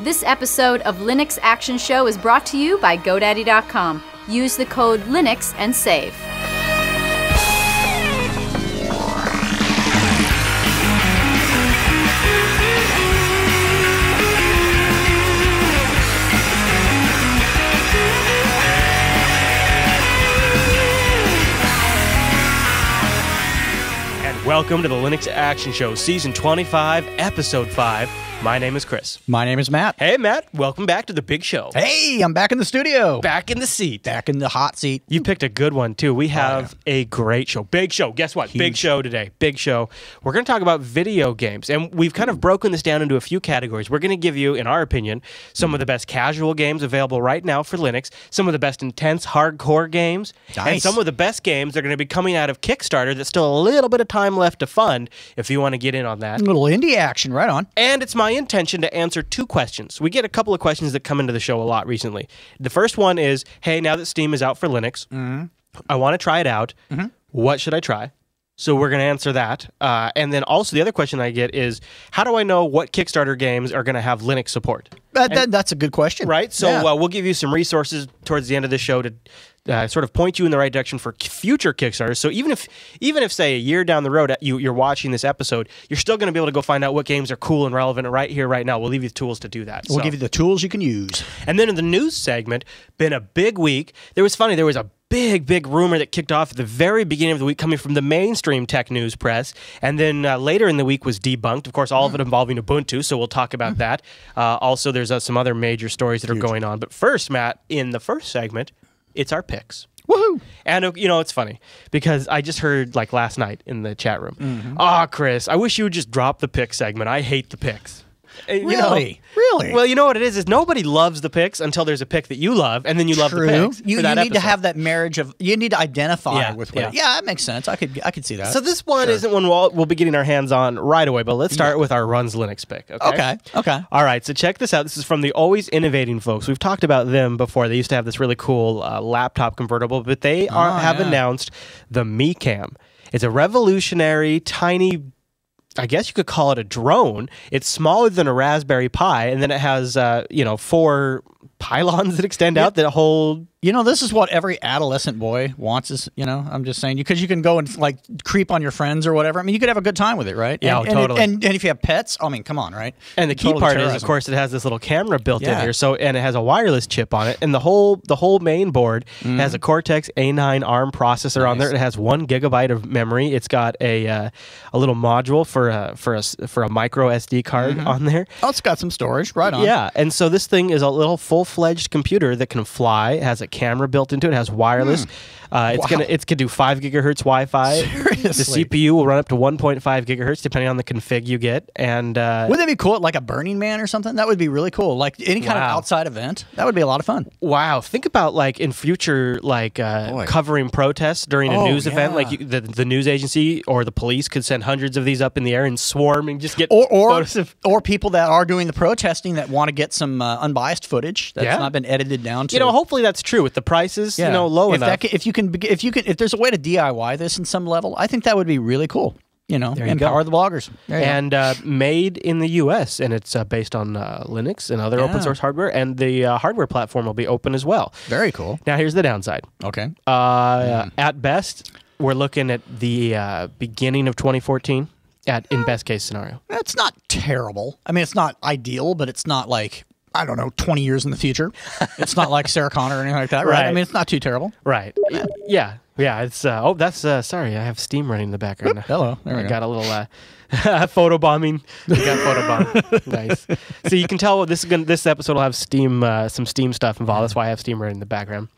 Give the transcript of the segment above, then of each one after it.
This episode of Linux Action Show is brought to you by GoDaddy.com. Use the code Linux and save. And welcome to the Linux Action Show, Season 25, Episode 5. My name is Chris. My name is Matt. Hey, Matt, welcome back to the big show. Hey, I'm back in the studio. Back in the seat. Back in the hot seat. You picked a good one, too. We oh, have a great show. Big show. Guess what? Big show today. Big show. We're going to talk about video games, and we've kind of broken this down into a few categories. We're going to give you, in our opinion, some of the best casual games available right now for Linux, some of the best intense hardcore games, and some of the best games that are going to be coming out of Kickstarter that's still a little bit of time left to fund if you want to get in on that. A little indie action, right on. And it's my intention to answer two questions. We get a couple of questions that come into the show a lot recently. The first one is Hey, now that Steam is out for Linux, I want to try it out. What should I try? So we're going to answer that. Uh, and then also, the other question I get is How do I know what Kickstarter games are going to have Linux support? That, that, that's a good question. Right? So Yeah. uh, we'll give you some resources towards the end of the show to. Uh, sort of point you in the right direction for future Kickstarters. So even if, even if say a year down the road uh, you, you're watching this episode, you're still going to be able to go find out what games are cool and relevant right here, right now. We'll leave you the tools to do that. we'll So- give you the tools you can use. and then in the news segment, been a big week. There was funny. There was a big, big rumor that kicked off at the very beginning of the week, coming from the mainstream tech news press, and then uh, later in the week was debunked. Of course, all of it involving Ubuntu. So we'll talk about that. Uh, also, there's uh, some other major stories that are going on. But first, Matt, in the first segment, it's our picks. Woohoo! And uh, you know, it's funny because I just heard like last night in the chat room. Mm-hmm. Ah, Chris, I wish you would just drop the pick segment. I hate the picks. Uh, you know- Really? Really? well, you know what it is is nobody loves the picks until there's a pick that you love, and then you love the picks. You, you need to have that marriage of. You need to identify Yeah, with what. yeah. Yeah. that makes sense. I could. I could see that. So this one isn't one we'll, we'll be getting our hands on right away, but let's start with our runs Linux pick. Okay. Okay. Okay. All right. So check this out. This is from the Always Innovating folks. We've talked about them before. They used to have this really cool uh, laptop convertible, but they are, Oh, have yeah. announced the MeCam. It's a revolutionary, tiny. I guess you could call it a drone. It's smaller than a Raspberry Pi, and then it has, uh, you know, four pylons that extend out that hold You know, this is what every adolescent boy wants. Is you know, I'm just saying, because you can go and like creep on your friends or whatever. I mean, you could have a good time with it, right? Yeah, and, oh, and it- totally. And, and if you have pets, I mean, come on, right? And the key Totally part is, of course, it has this little camera built in here. So, and it has a wireless chip on it, and the whole the whole main board has a Cortex A9 ARM processor on there. It has one gigabyte of memory. It's got a uh, a little module for a for a for a micro SD card on there. Oh, it's got some storage, right on. Yeah, and so this thing is a little full fledged computer that can fly. Has a camera built into it. It has wireless. Hmm. Uh, it's Wow. gonna it's gonna do five gigahertz Wi-Fi. Seriously? The CPU will run up to 1.5 gigahertz depending on the config you get. And uh, Wouldn't that be cool? Like a Burning Man or something? That would be really cool. Like any kind Wow. of outside event. That would be a lot of fun. Wow, think about like in future, like uh, covering protests during a Oh, news event. Like you, the the news agency or the police could send hundreds of these up in the air and swarm and just get Or or, of. or people that are doing the protesting that want to get some uh, unbiased footage that's Yeah. not been edited down to You know, hopefully that's true with the prices. You know, low if enough. That if you can, be- if you can, if there's a way to DIY this in some level, I think that would be really cool. You know, you empower go. the bloggers. There you and uh, made in the U.S. and it's uh, based on uh, Linux and other open source hardware, and the uh, hardware platform will be open as well. very cool. Now, here's the downside. Okay. Uh, At best, we're looking at the uh, beginning of 2014. At in best case scenario. That's not terrible. I mean, it's not ideal, but it's not like I don't know, twenty years in the future. It's not like Sarah Connor or anything like that, right? I mean, it's not too terrible. Right. Yeah. Yeah. It's uh, oh, that's uh, sorry. I have Steam running in the background. Hello. There I go. got a little uh, photo bombing. We got photo bombing. nice. So you can tell this is gonna, this episode will have Steam uh, some Steam stuff involved. That's why I have Steam running in the background.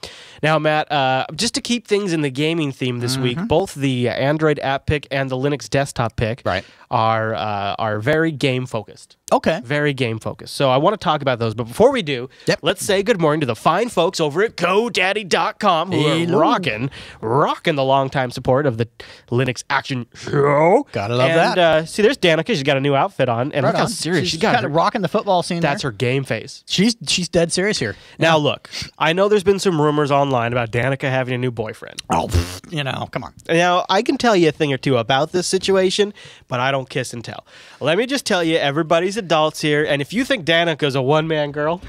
Now, Matt, uh, just to keep things in the gaming theme this week, both the Android app pick and the Linux desktop pick Right. are uh, are very game focused. Okay. Very game focused. So I want to talk about those. But before we do, Yep. let's say good morning to the fine folks over at GoDaddy.com who Hello. are rocking, rocking the longtime support of the Linux Action Show. Gotta love and, that. Uh, see, there's Danica. She's got a new outfit on, and Right look how on. serious she's she's got. kind Her, of rocking the football scene. that's there. her game face. She's she's dead serious here. Now, look, I know there's been some rumors online about Danica having a new boyfriend. Oh, you know, come on. Now, I can tell you a thing or two about this situation, but I don't kiss and tell. Let me just tell you, everybody's adults here, and if you think Danica's a one man girl,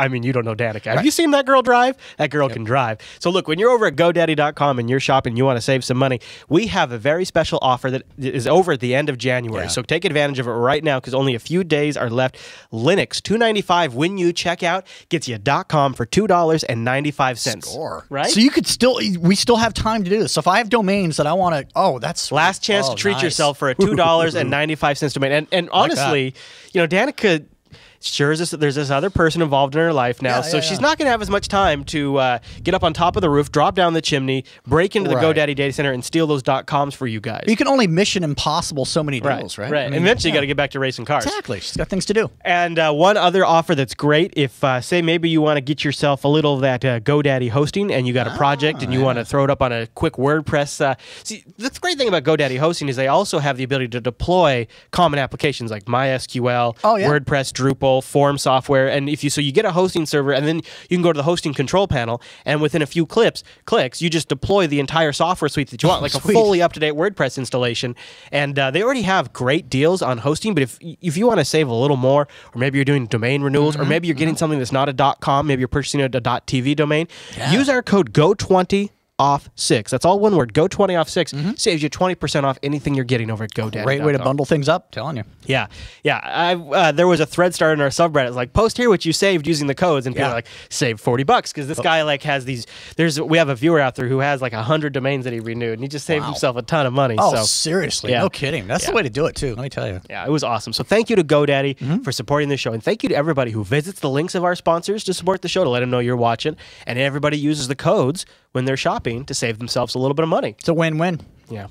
I mean, you don't know Danica. Have you seen that girl drive? That girl can drive. So, look, when you're over at GoDaddy.com and you're shopping, you want to save some money, we have a very special offer that is over at the end of January. Yeah. So, take advantage of it right now because only a few days are left. Linux, two ninety five when you check out, gets you a .com for $2.95. Score. Right? So you could still, we still have time to do this. So if I have domains that I want oh, to, oh, that's Last chance oh, to treat nice. yourself for a two dollars and ninety five cents domain. And and honestly, you know, Danica sure is this, there's this other person involved in her life now, Yeah, so yeah, she's yeah. not going to have as much time to uh, get up on top of the roof, drop down the chimney, break into the Right. GoDaddy data center, and steal those dot coms for you guys. You can only mission impossible so many right, deals, right? right. I mean, eventually, you got to get back to racing cars. Exactly. She's got things to do. And uh, one other offer that's great if, uh, say, maybe you want to get yourself a little of that uh, GoDaddy hosting and you got a project and you want to throw it up on a quick WordPress. Uh, see, the great thing about GoDaddy hosting is they also have the ability to deploy common applications like MySQL, Oh. WordPress, Drupal, form software. And if you so you get a hosting server and then you can go to the hosting control panel and within a few clips clicks you just deploy the entire software suite that you want, like a fully up to date WordPress installation. And uh, they already have great deals on hosting. But if if you want to save a little more, or maybe you're doing domain renewals, or maybe you're getting something that's not a .com, maybe you're purchasing a, a .tv domain, use our code GO20 off six. That's all one word. Go twenty off 6 saves you twenty percent off anything you're getting over at GoDaddy. Great way to bundle things up. Telling you. Yeah, yeah. I uh, there was a thread started in our subreddit. It's like post here what you saved using the codes, and people Yeah. are like save forty bucks because this guy like has these. There's we have a viewer out there who has like a hundred domains that he renewed, and he just saved Wow. himself a ton of money. Oh, so seriously? yeah. No kidding. That's the way to do it too. Let me tell you. yeah, it was awesome. So thank you to GoDaddy Mm-hmm. for supporting the show, and thank you to everybody who visits the links of our sponsors to support the show to let them know you're watching, and everybody uses the codes when they're shopping to save themselves a little bit of money. It's a win-win. Yeah.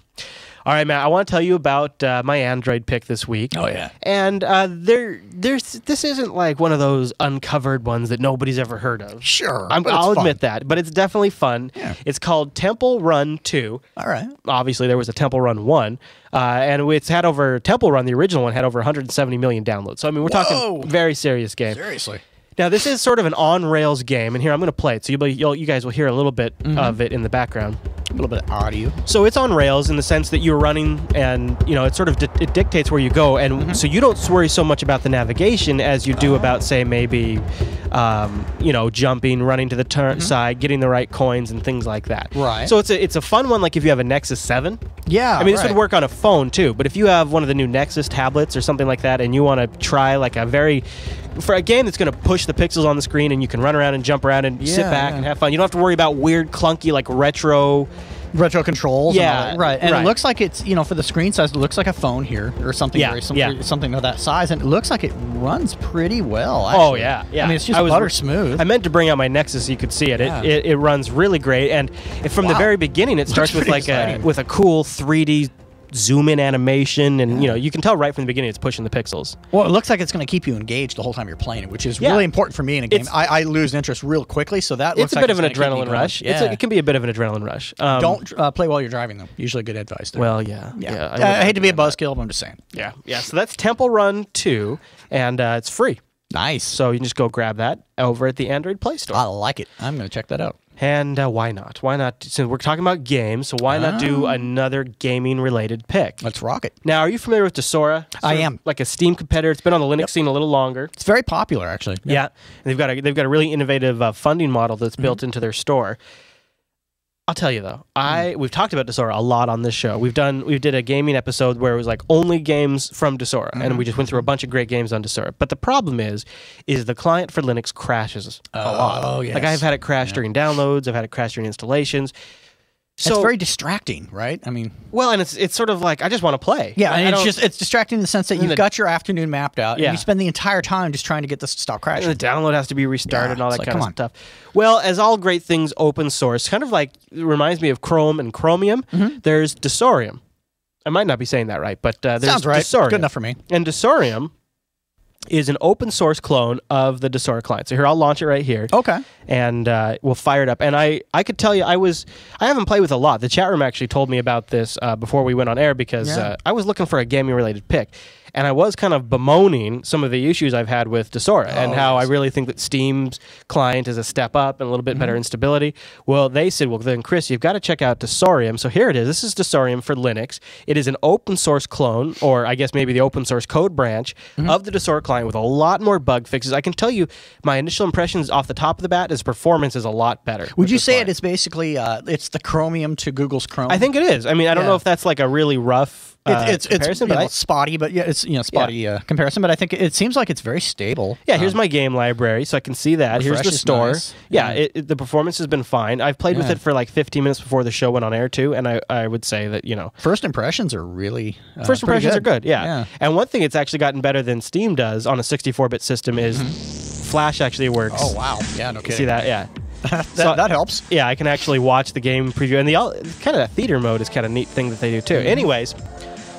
All right, Matt. I want to tell you about uh, my Android pick this week. Oh, yeah. And uh, there, there's this isn't like one of those uncovered ones that nobody's ever heard of. Sure, I'm, but I'll fun. admit that, but it's definitely fun. Yeah. It's called Temple Run Two. All right. Obviously, there was a Temple Run One, uh, and it's had over Temple Run, the original one, had over 170 million downloads. So I mean, we're Whoa. talking very serious game. Seriously. Now, this is sort of an on rails game, and here I'm going to play it, so you'll, be- you'll, you guys will hear a little bit Mm-hmm. of it in the background. A little bit of audio. So it's on rails in the sense that you're running, and you know it sort of di- it dictates where you go, and Mm-hmm. so you don't worry so much about the navigation as you do about, say, maybe, um, you know, jumping, running to the turn side, getting the right coins, and things like that. Right. So it's a it's a fun one. Like if you have a Nexus Seven. Yeah. I mean, this right. would work on a phone too, but if you have one of the new Nexus tablets or something like that, and you want to try like a very for a game that's going to push the pixels on the screen, and you can run around and jump around and sit back yeah. and have fun. You don't have to worry about weird, clunky, like retro. retro controls. Yeah, that. right. And right. it looks like it's you know for the screen size, it looks like a phone here or something. Yeah, yeah. Something of that size, and it looks like it runs pretty well. Oh yeah, yeah. I mean, it's just I was- butter smooth. I meant to bring out my Nexus so you could see it. Yeah. It, it, it runs really great, and from the very beginning, it starts with like a with a cool 3D zoom in animation, and you know you can tell right from the beginning it's pushing the pixels. well, it looks like it's going to keep you engaged the whole time you're playing it, which is Yeah. really important for me in a game. I, I lose interest real quickly, so that looks It's a like bit of an gonna keep me adrenaline rush. Yeah. It's a, it can be a bit of an adrenaline rush. Um, Don't uh, play while you're driving, though. Usually, good advice. There. Well, yeah, yeah. yeah. I, would I hate to be a buzzkill, but I'm just saying. Yeah, yeah. So that's Temple Run Two, and uh, it's free. Nice. So you can just go grab that over at the Android Play Store. I like it. I'm going to check that out. And uh, why not? Why not? Since we're talking about games, so why not do Ah. another gaming related pick? Let's rock it. Now, are you familiar with Desura? I am. Like a Steam competitor. It's been on the Linux scene a little longer. It's very popular, actually. Yeah, And they've got a they've got a really innovative uh, funding model that's Mm-hmm. built into their store. I'll tell you though, I Mm. we've talked about Desura a lot on this show. We've done we did a gaming episode where it was like only games from Desura, and we just went Mm-hmm. through a bunch of great games on Desura. But the problem is, is the client for Linux crashes a lot. Oh, Like. I've had it crash during downloads, I've had it crash during installations. So it's very distracting, right? I mean, well, and it's it's sort of like I just want to play. yeah, I- I and it's just it's distracting in the sense that you've the- got your afternoon mapped out, Yeah. and you spend the entire time just trying to get this to stop crashing. And the download has to be restarted Yeah, and all that like, kind of on. stuff. Well, as all great things open source, kind of like it reminds me of Chrome and Chromium, there's Desurium. I might not be saying that right, but uh, there's Mm-hmm. Sounds right. Desurium. Good enough for me. And Desurium is an open source clone of the Desura client. So here, I'll launch it right here. Okay. And uh, we'll fire it up. And I, I could tell you, I was, I haven't played with a lot. The chat room actually told me about this uh, before we went on air because Yeah. uh, I was looking for a gaming related pick. And I was kind of bemoaning some of the issues I've had with Desura and Oh, how yes. I really think that Steam's client is a step up and a little bit Mm-hmm. better in stability. Well, they said, well, then, Chris, you've got to check out Desurium. So here it is. This is Desurium for Linux. It is an open source clone, or I guess maybe the open source code branch Mm-hmm. of the Desura client with a lot more bug fixes. I can tell you, my initial impressions off the top of the bat is performance is a lot better. Would you say client. it is basically uh, it's the Chromium to Google's Chrome? I think it is. I mean, I don't Yeah. know if that's like a really rough uh, It- it's it's comparison, you but know, I- spotty, but yeah, it's you know spotty uh, comparison. But I think it seems like it's very stable. Yeah, here's Um, my game library, so I can see that. Here's the store. nice. Yeah, Yeah. It, it- the performance has been fine. I've played with it for like 15 minutes before the show went on air too, and I, I would say that you know first impressions are really uh, first impressions are good. Yeah. Yeah. and one thing it's actually gotten better than Steam does on a 64-bit system is Flash actually works. Oh wow, yeah, no kidding. See that? Yeah. that, So- that helps. Yeah, I can actually watch the game preview, and the all kind of that theater mode is kind of neat thing that they do too. Mm-hmm. Anyways,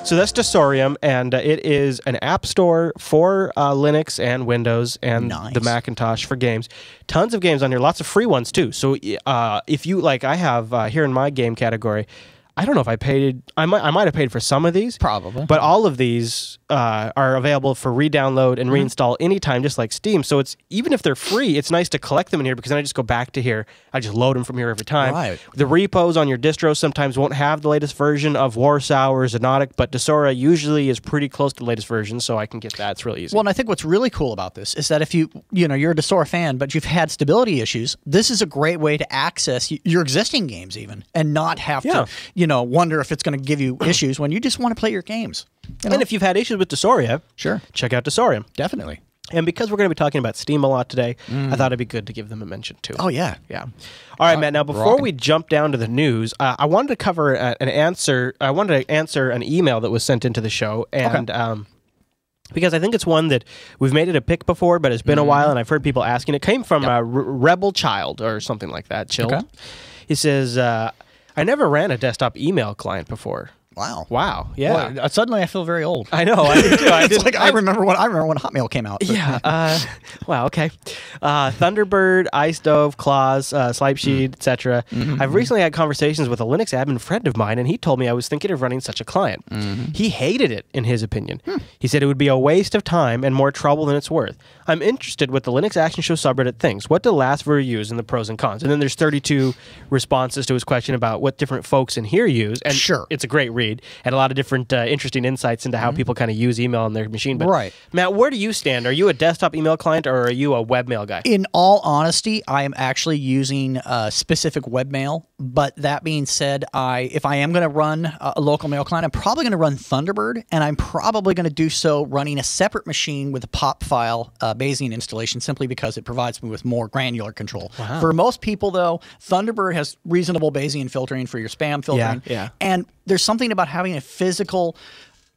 so that's Desurium, and uh, it is an app store for uh, Linux and Windows and Nice. the Macintosh for games. Tons of games on here, lots of free ones too. So uh, if you like, I have uh, here in my game category. I don't know if I paid. I might. I might have paid for some of these, Probably. But all of these uh, are available for re-download and Mm-hmm. reinstall anytime, just like Steam. So it's even if they're free, it's nice to collect them in here because then I just go back to here. I just load them from here every time. Right. The repos on your distro sometimes won't have the latest version of Warsow or Xonotic, but Desura usually is pretty close to the latest version, so I can get that. It's really easy. Well, and I think what's really cool about this is that if you, you know, you're a Desura fan, but you've had stability issues, this is a great way to access your existing games even and not have Yeah. to, you know, wonder if it's going to give you issues when you just want to play your games. You know? and if you've had issues with Desura, Sure. check out Desurium. Definitely. And because we're going to be talking about Steam a lot today, I thought it'd be good to give them a mention too. Oh, yeah. Yeah. All right, Matt. Now, before rocking. we jump down to the news, uh, I wanted to cover a, an answer. I wanted to answer an email that was sent into the show, and um, because I think it's one that we've made it a pick before, but it's been Mm-hmm. a while, and I've heard people asking. It came from uh, R- Rebel Child or something like that. Chilled. Okay. He says, uh, "I never ran a desktop email client before." Wow. Wow. Yeah. Boy, uh, suddenly I feel very old. I know. I do too. I it's like I remember when I remember when Hotmail came out. but- yeah. Uh, wow. Okay. Uh, Thunderbird, Icedove, Claws, uh, Sylpheed, etc. I've recently had conversations with a Linux admin friend of mine, and he told me I was thinking of running such a client. He hated it, in his opinion. He said it would be a waste of time and more trouble than it's worth. I'm interested what the Linux Action Show subreddit thinks. What do Lastver use and the pros and cons? And then there's 32 responses to his question about what different folks in here use. And Sure. it's a great read and a lot of different uh, interesting insights into how people kind of use email on their machine. But Right. Matt, where do you stand? Are you a desktop email client or are you a webmail guy? In all honesty, I am actually using uh, specific webmail. But that being said, I if I am going to run a, a local mail client, I'm probably going to run Thunderbird, and I'm probably going to do so running a separate machine with a POPFile uh, Bayesian installation, simply because it provides me with more granular control. For most people, though, Thunderbird has reasonable Bayesian filtering for your spam filtering. Yeah, yeah. And there's something about having a physical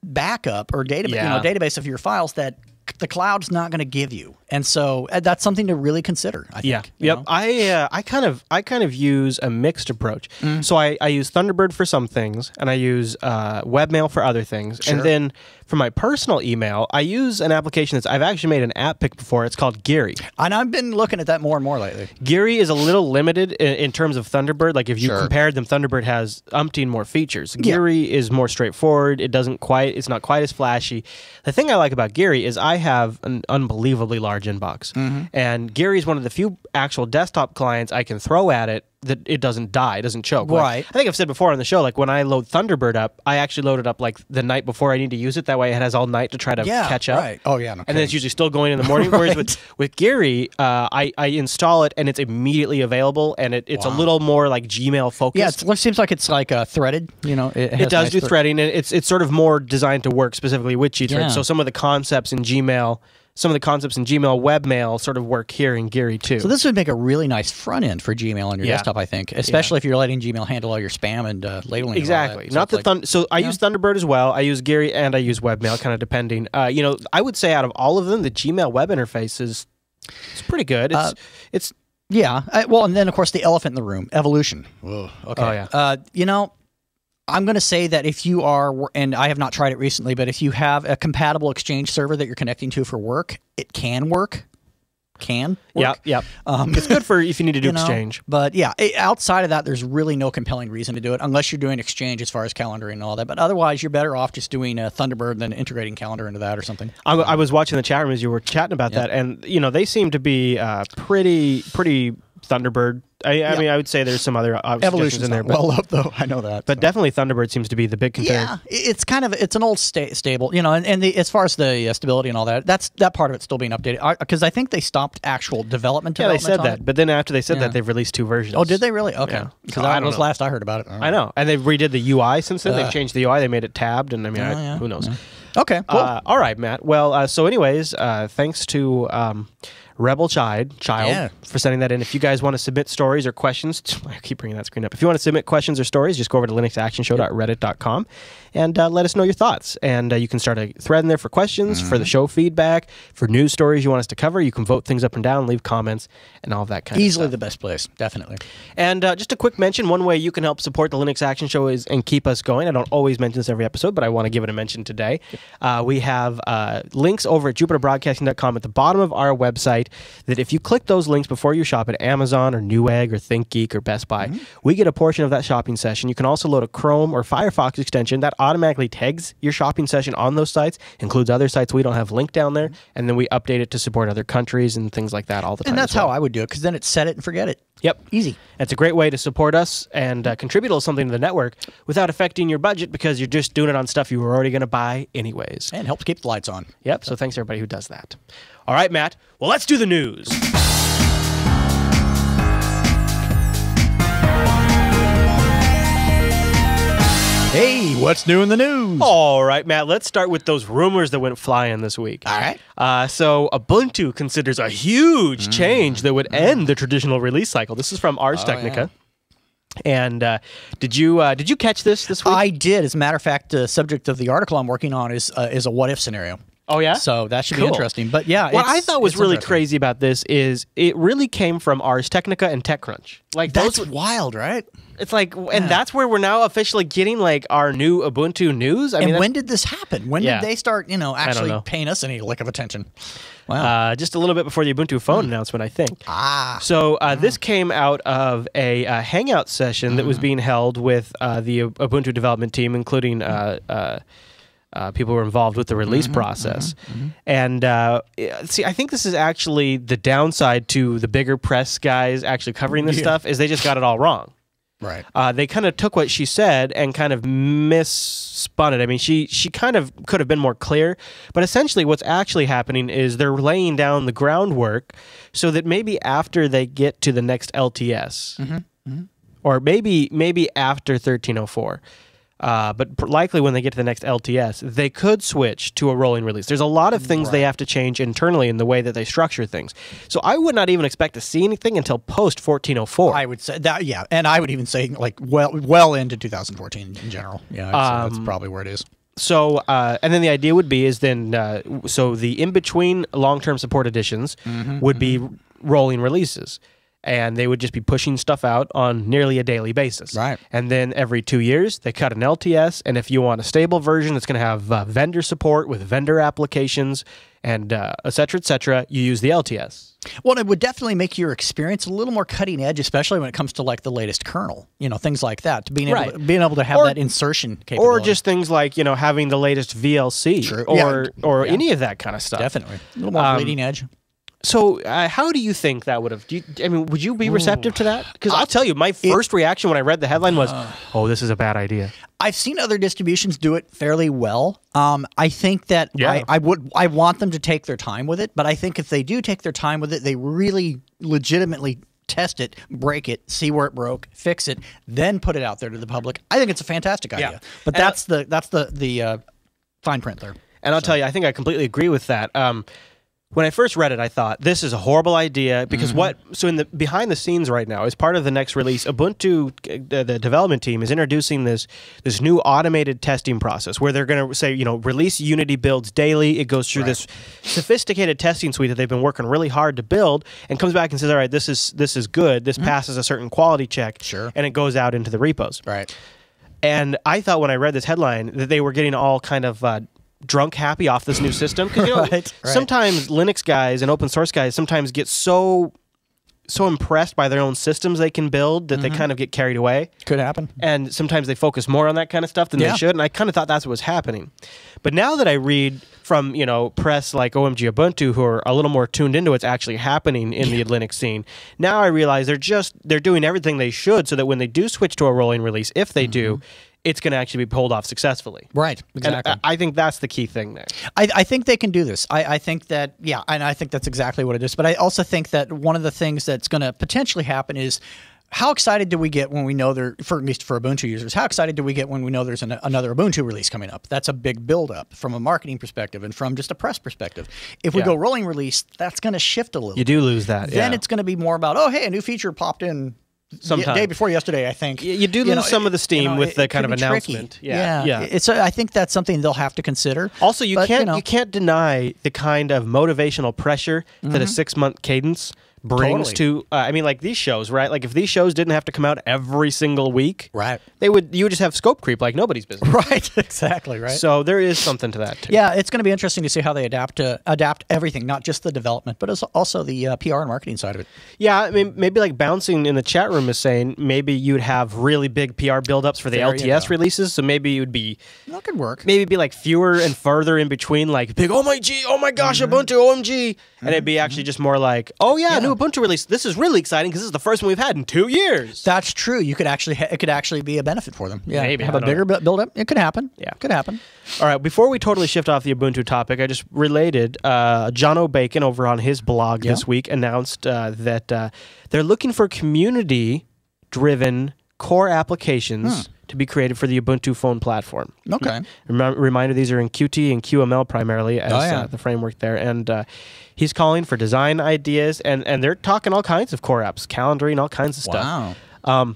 backup or database, Yeah. you know, database of your files that the cloud's not going to give you, and so uh, that's something to really consider. I think. Yeah. Yep. know? I uh, I kind of I kind of use a mixed approach. Mm. So I, I use Thunderbird for some things, and I use uh, webmail for other things, Sure. and then for my personal email, I use an application that's I've actually made an app pick before. It's called Geary. And I've been looking at that more and more lately. Geary is a little limited in, in terms of Thunderbird. Like if you Sure. compared them, Thunderbird has umpteen more features. Geary is more straightforward. It doesn't quite. It's not quite as flashy. The thing I like about Geary is I have an unbelievably large inbox, Mm-hmm. and Geary is one of the few actual desktop clients I can throw at it that it doesn't die, it doesn't choke. Like, Right. I think I've said before on the show, like when I load Thunderbird up, I actually load it up like the night before I need to use it. That way, it has all night to try to Yeah, catch up. right. Oh, yeah, no and then it's usually still going in the morning. Whereas with with Geary, uh, I I install it and it's immediately available, and it, it's a little more like Gmail focused. Yeah, it seems like it's like uh, threaded. You know, it, has it does nice do thre- threading, and it's it's sort of more designed to work specifically with Gthread. Yeah. So some of the concepts in Gmail, some of the concepts in Gmail webmail sort of work here in Geary too. So this would make a really nice front end for Gmail on your Yeah. desktop, I think, especially if you're letting Gmail handle all your spam and uh, labeling. and all that. Exactly. So Not the like- Thun- so I use Thunderbird as well. I use Geary and I use Webmail, kind of depending. Uh, you know, I would say out of all of them, the Gmail web interface is it's pretty good. It's Uh, it's Yeah. I, well, and then of course the elephant in the room, evolution. Whoa. Okay. Oh, yeah. Uh, you know, I'm going to say that if you are, and I have not tried it recently, but if you have a compatible Exchange server that you're connecting to for work, it can work. Can work. Yeah, yeah. it's good for if you need to do you know, exchange. But yeah, it, outside of that, there's really no compelling reason to do it unless you're doing Exchange as far as calendaring and all that. But otherwise, you're better off just doing a Thunderbird than integrating calendar into that or something. I, I was watching the chat room as you were chatting about that, and you know they seem to be uh, pretty pretty Thunderbird. I, I mean, I would say there's some other Evolution's in there, but, well up though. I know that. but definitely Thunderbird seems to be the big contender. Yeah, it's kind of it's an old sta- stable, you know, and, and the, as far as the uh, stability and all that, that's that part of it's still being updated because I, think they stopped actual development. Yeah, they said that, it. but then after they said Yeah. that, they've released two versions. Oh, did they really? Okay, Yeah. because I that was know. last I heard about it. I know, and they've redid the UI since then. they've Uh. changed the UI. They made it tabbed, and I mean, I- Oh, yeah. who knows? Okay, cool. Uh, all right, Matt. Well, uh, so anyways, uh, thanks to um, Rebel Child, Child Yeah. for sending that in. If you guys want to submit stories or questions, I keep bringing that screen up. If you want to submit questions or stories, just go over to linuxactionshow.reddit.com and uh, let us know your thoughts. And uh, you can start a thread in there for questions, for Mm-hmm. the show feedback, for news stories you want us to cover. You can vote things up and down, leave comments, and all of that kind of Easily the best place, definitely. And uh, just a quick mention: one way you can help support the Linux Action Show is and keep us going. I don't always mention this every episode, but I want to give it a mention today. Uh, we have uh, links over at JupiterBroadcasting.com at the bottom of our website. That if you click those links before you shop at Amazon or Newegg or ThinkGeek or Best Buy, we get a portion of that shopping session. You can also load a Chrome or Firefox extension that automatically tags your shopping session on those sites, includes other sites we don't have linked down there, and then we update it to support other countries and things like that all the time. And that's well. how I would do it because then it's set it and forget it. Yep. Easy. It's a great way to support us and uh, contribute a little something to the network without affecting your budget because you're just doing it on stuff you were already going to buy anyways. And helps keep the lights on. Yep. So thanks everybody who does that. All right, Matt. Well, let's do the news. Hey, what's new in the news? All right, Matt. Let's start with those rumors that went flying this week. All right. Uh, so Ubuntu considers a huge change that would end the traditional release cycle. This is from Ars Technica. And uh, did you uh, did you catch this this week? I did. As a matter of fact, the subject of the article I'm working on is uh, is a what if scenario. Oh yeah. So that should Cool. be interesting. But yeah, What I thought was really crazy about this is it really came from Ars Technica and TechCrunch. Like That's those, wild, right? it's like, and that's where we're now officially getting like our new Ubuntu news. I and mean, when did this happen? When Yeah. did they start, you know, actually know. paying us any lick of attention? Wow. uh, just a little bit before the Ubuntu phone announcement, I think. ah. So uh, this came out of a uh, Hangout session that was being held with uh, the Ubuntu development team, including uh, people who were involved with the release process. And uh, see, I think this is actually the downside to the bigger press guys actually covering this Yeah. stuff is they just got it all wrong. Right. Uh, they kind of took what she said and kind of misspun it. I mean, she she kind of could have been more clear, but essentially, what's actually happening is they're laying down the groundwork so that maybe after they get to the next LTS, or maybe maybe after thirteen oh four. Uh, but likely when they get to the next LTS, they could switch to a rolling release. There's a lot of things they have to change internally in the way that they structure things. So I would not even expect to see anything until post 1404. I would say that, yeah, and I would even say like well, well into 2014 in general. Yeah, that's Um, probably where it is. so uh, and then the idea would be is then uh, so the in between long term support editions Mm-hmm, would be rolling releases and they would just be pushing stuff out on nearly a daily basis Right. and then every two years they cut an lts and if you want a stable version that's going to have uh, vendor support with vendor applications and uh, et cetera et cetera you use the lts Well, it would definitely make your experience a little more cutting edge, especially when it comes to like the latest kernel, you know, things like that. To being able, Right. to, being able to have Or- that insertion capability. or just things like you know having the latest vlc Sure. or Yeah. or Yeah. any of that kind of stuff definitely a little more Um, bleeding edge. So, uh, how do you think that would have? Do you, I mean, would you be receptive to that? Because I'll tell you, my first reaction when I read the headline was, "Oh, this is a bad idea." I've seen other distributions do it fairly well. Um, I think that Yeah. I, I would I want them to take their time with it, but I think if they do take their time with it, they really legitimately test it, break it, see where it broke, fix it, then put it out there to the public. I think it's a fantastic idea. But And, uh, that's the that's the the uh, fine print there. And I'll tell you, I think I completely agree with that. Um, when I first read it, I thought this is a horrible idea because what? So in the behind the scenes right now, as part of the next release, Ubuntu, uh, the, the development team is introducing this this new automated testing process where they're going to say, you know, release Unity builds daily. It goes through this sophisticated testing suite that they've been working really hard to build, and comes back and says, all right, this is this is good. This passes a certain quality check, Sure. and it goes out into the repos. Right. And I thought when I read this headline that they were getting all kind of uh, drunk happy off this new system because you know Right, right. sometimes Linux guys and open source guys sometimes get so so impressed by their own systems they can build that Mm-hmm. they kind of get carried away Could happen. and sometimes they focus more on that kind of stuff than Yeah. they should and i kind of thought that's what was happening but now that i read from you know press like omg ubuntu who are a little more tuned into what's actually happening in the linux scene now i realize they're just they're doing everything they should so that when they do switch to a rolling release if they do it's going to actually be pulled off successfully. Right. Uh, exactly. I, I think that's the key thing there I, I think they can do this. I, I think that, yeah, and I think that's exactly what it is. But I also think that one of the things that's going to potentially happen is how excited do we get when we know there, for at least for Ubuntu users, how excited do we get when we know there's an, another Ubuntu release coming up? That's a big buildup from a marketing perspective and from just a press perspective. If we Yeah. go rolling release, that's going to shift a little. you do lose that Then yeah. it's going to be more about, oh, hey, a new feature popped in. Sometime. day before yesterday, I think Y- you do lose know, some of the steam you know, with it- the it kind of announcement. Yeah, yeah. It's. A, I think that's something they'll have to consider. Also, you But, can't you you, can't deny the kind of motivational pressure that a mm-hmm. six month cadence brings Mm-hmm. Totally. to. Uh, I mean, like these shows, right? Like if these shows didn't have to come out every single week, Right. They would. You would just have scope creep like nobody's business. Right. Exactly. Right. So there is something to that too. Yeah, it's going to be interesting to see how they adapt to adapt everything, not just the development, but also- also the uh, PR and marketing side of it. Yeah, I mean, maybe like bouncing in the chat room is saying maybe you'd have really big PR buildups for the There you LTS releases. So maybe you'd be That could work. maybe it'd be like fewer and further in between, like big, oh my g, oh my gosh, Ubuntu, OMG, and it'd be actually just more like, oh yeah, new Ubuntu release. This is really exciting because this is the first one we've had in two years. That's true. You could actually it could actually be a benefit for them. Yeah, Maybe, have I a don't bigger bu- build up. It could happen. Yeah. could happen. All right, before we totally shift off the Ubuntu topic, I just related. Uh, Jono Bacon over on his blog this week announced uh, that uh, they're looking for community-driven core applications to be created for the Ubuntu phone platform. Okay. Remi- reminder: these are in Qt and QML primarily as Oh, yeah. uh, the framework there, and uh, he's calling for design ideas, and and they're talking all kinds of core apps, calendaring, all kinds of stuff Wow.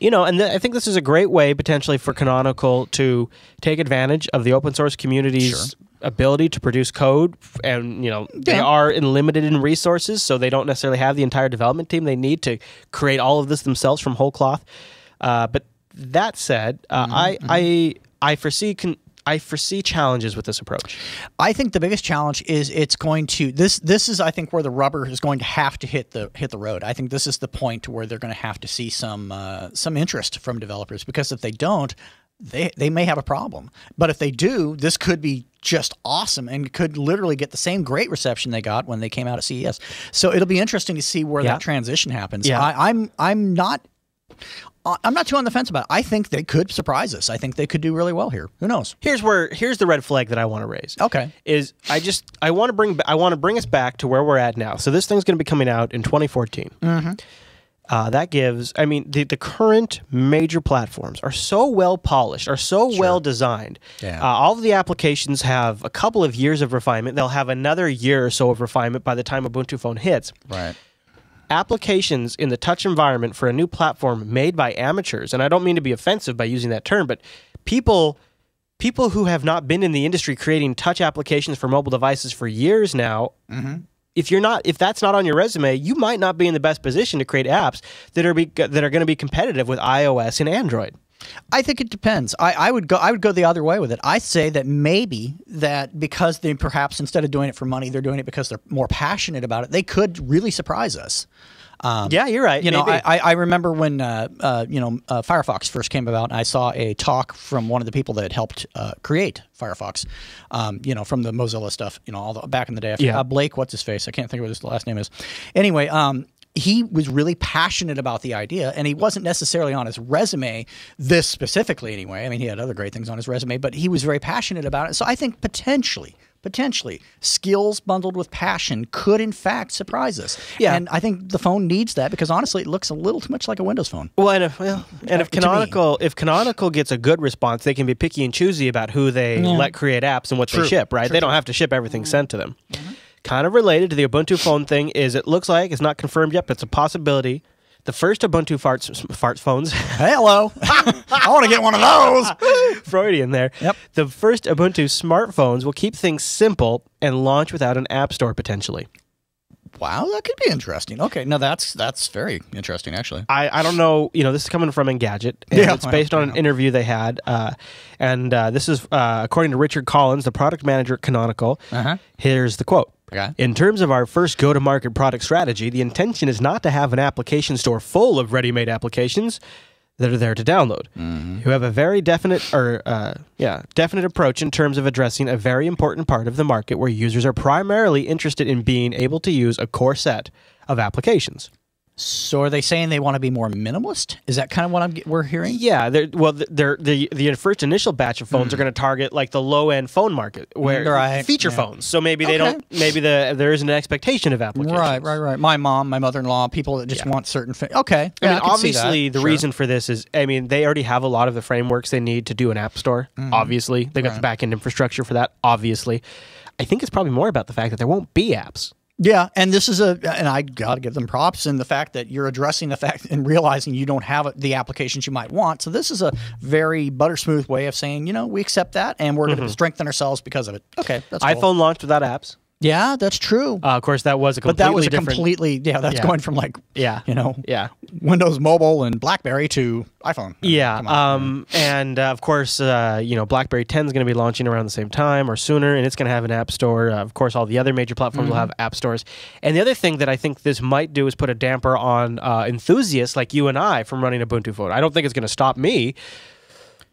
you know, and th- I think this is a great way potentially for Canonical to take advantage of the open source community's ability to produce code. And, you know, they are in limited in resources, so they don't necessarily have the entire development team they need to create all of this themselves from whole cloth. Uh, but that said, uh, I, I, I foresee. Con- I foresee challenges with this approach. I think the biggest challenge is it's going to this this is I think where the rubber is going to have to hit the hit the road. I think this is the point where they're going to have to see some uh, some interest from developers because if they don't, they they may have a problem. But if they do, this could be just awesome and could literally get the same great reception they got when they came out at CES. So it'll be interesting to see where Yeah. that transition happens. Yeah. I, I'm I'm not I'm not too on the fence about it. I think they could surprise us. I think they could do really well here. Who knows? Here's where here's the red flag that I want to raise. Okay. is I just I want to bring I want to bring us back to where we're at now. So this thing's going to be coming out in 2014. Mm-hmm. Uh, that gives I mean the the current major platforms are so well polished, are so well designed. Yeah. Uh, all of the applications have a couple of years of refinement. They'll have another year or so of refinement by the time Ubuntu phone hits. Right. Applications in the touch environment for a new platform made by amateurs, and I don't mean to be offensive by using that term, but people people who have not been in the industry creating touch applications for mobile devices for years now mm-hmm. if you're not if that's not on your resume you might not be in the best position to create apps that are be, that are going to be competitive with ios and android I think it depends. I, I would go. I would go the other way with it. I say that maybe that because they perhaps instead of doing it for money, they're doing it because they're more passionate about it. They could really surprise us. yeah you're right You know, maybe. I, I I remember when uh, uh, you know uh, Firefox first came about, and I saw a talk from one of the people that helped uh, create Firefox. Um, you know, from the Mozilla stuff. You know, all the, back in the day. Forget- Yeah. uh, Blake, what's his face? I can't think of what his last name is. Anyway, um, he was really passionate about the idea, and he wasn't necessarily on his resume this specifically. Anyway, I mean, he had other great things on his resume, but he was very passionate about it. So I think potentially. Potentially, skills bundled with passion could in fact surprise us. Yeah. and I think the phone needs that because honestly, it looks a little too much like a Windows phone. well, and if, well, and if. Canonical if Canonical gets a good response, they can be picky and choosy about who they let create apps and what they ship. Right? they don't have to ship everything sent to them. Mm-hmm. Kind of related to the Ubuntu phone thing is it looks like it's not confirmed yet, but it's a possibility. The first Ubuntu farts farts phones, Hello, I want to get one of those. Freudian there. Yep. The first Ubuntu smartphones will keep things simple and launch without an app store potentially. Wow, that could be interesting. Okay, now that's that's very interesting actually. I, I don't know. You know, this is coming from Engadget. And Yeah, it's based on an interview they had, uh, and uh, this is uh, according to Richard Collins, the product manager at Canonical. Uh-huh. Here's the quote. Okay. In terms of our first go to market product strategy, the intention is not to have an application store full of ready made applications that are there to download. Mm-hmm. You have a very definite or uh, yeah definite approach in terms of addressing a very important part of the market where users are primarily interested in being able to use a core set of applications. So are they saying they want to be more minimalist? Is that kind of what I'm we're hearing? Yeah, they're, well, they're, the the first initial batch of phones are going to target like the low end phone market, where Mm. Right, feature yeah. phones. So maybe they Okay. don't. Maybe the there isn't an expectation of applications. Right, right, right. My mom, my mother-in-law, people that just Yeah. want certain. Fi- okay, I mean, that. obviously, the Sure. reason for this is, I mean, they already have a lot of the frameworks they need to do an app store. Obviously, they got the back end infrastructure for that. Obviously, I think it's probably more about the fact that there won't be apps. Yeah, and this is a, and I got to give them props in the fact that you're addressing the fact and realizing you don't have the applications you might want. So this is a very butter smooth way of saying, you know, we accept that and we're going to mm-hmm. strengthen ourselves because of it. Okay, that's cool. iPhone launched without apps. Yeah, that's true. Uh, of course, that was a but completely that was a different. completely yeah. That's Yeah. going from like yeah, you know yeah. Windows Mobile and BlackBerry to iPhone. Yeah, um, and uh, of course, uh, you know, BlackBerry 10 is going to be launching around the same time or sooner, and it's going to have an app store. Uh, of course, all the other major platforms will have app stores. And the other thing that I think this might do is put a damper on uh, enthusiasts like you and I from running Ubuntu phone. I don't think it's going to stop me,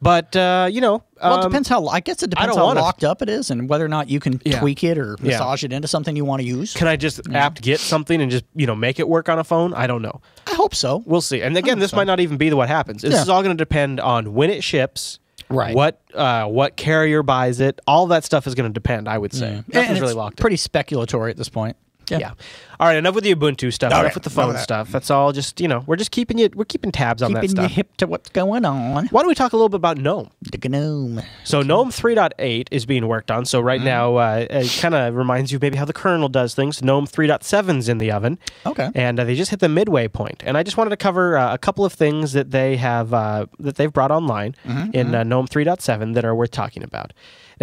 but uh, you know, Well, it um, depends how. I guess it depends don't how wanna- locked up it is, and whether or not you can Yeah. tweak it or Yeah. massage it into something you want to use. Can I just apt get something and just you know make it work on a phone? I don't know. I hope so. We'll see. And again, this so. might not even be the what happens. This Yeah. is all going to depend on when it ships. Right. What uh, what carrier buys it? All that stuff is going to depend. I would say And nothing's it's really locked. in. Pretty speculatory at this point. Yeah. All right. Enough with the Ubuntu stuff. Okay, Enough with the phone that. stuff. That's all. Just you know, we're just keeping you. We're keeping tabs on that stuff. Keeping you hip to what's going on. Why don't we talk a little bit about GNOME? The GNOME. So GNOME 3.8 is being worked on. So right Mm-hmm. now, uh, it kind of reminds you maybe how the kernel does things. GNOME 3.7's in the oven. Okay. and uh, they just hit the midway point. And I just wanted to cover uh, a couple of things that they have uh, that they've brought online Mm-hmm, in uh, GNOME 3.7 that are worth talking about.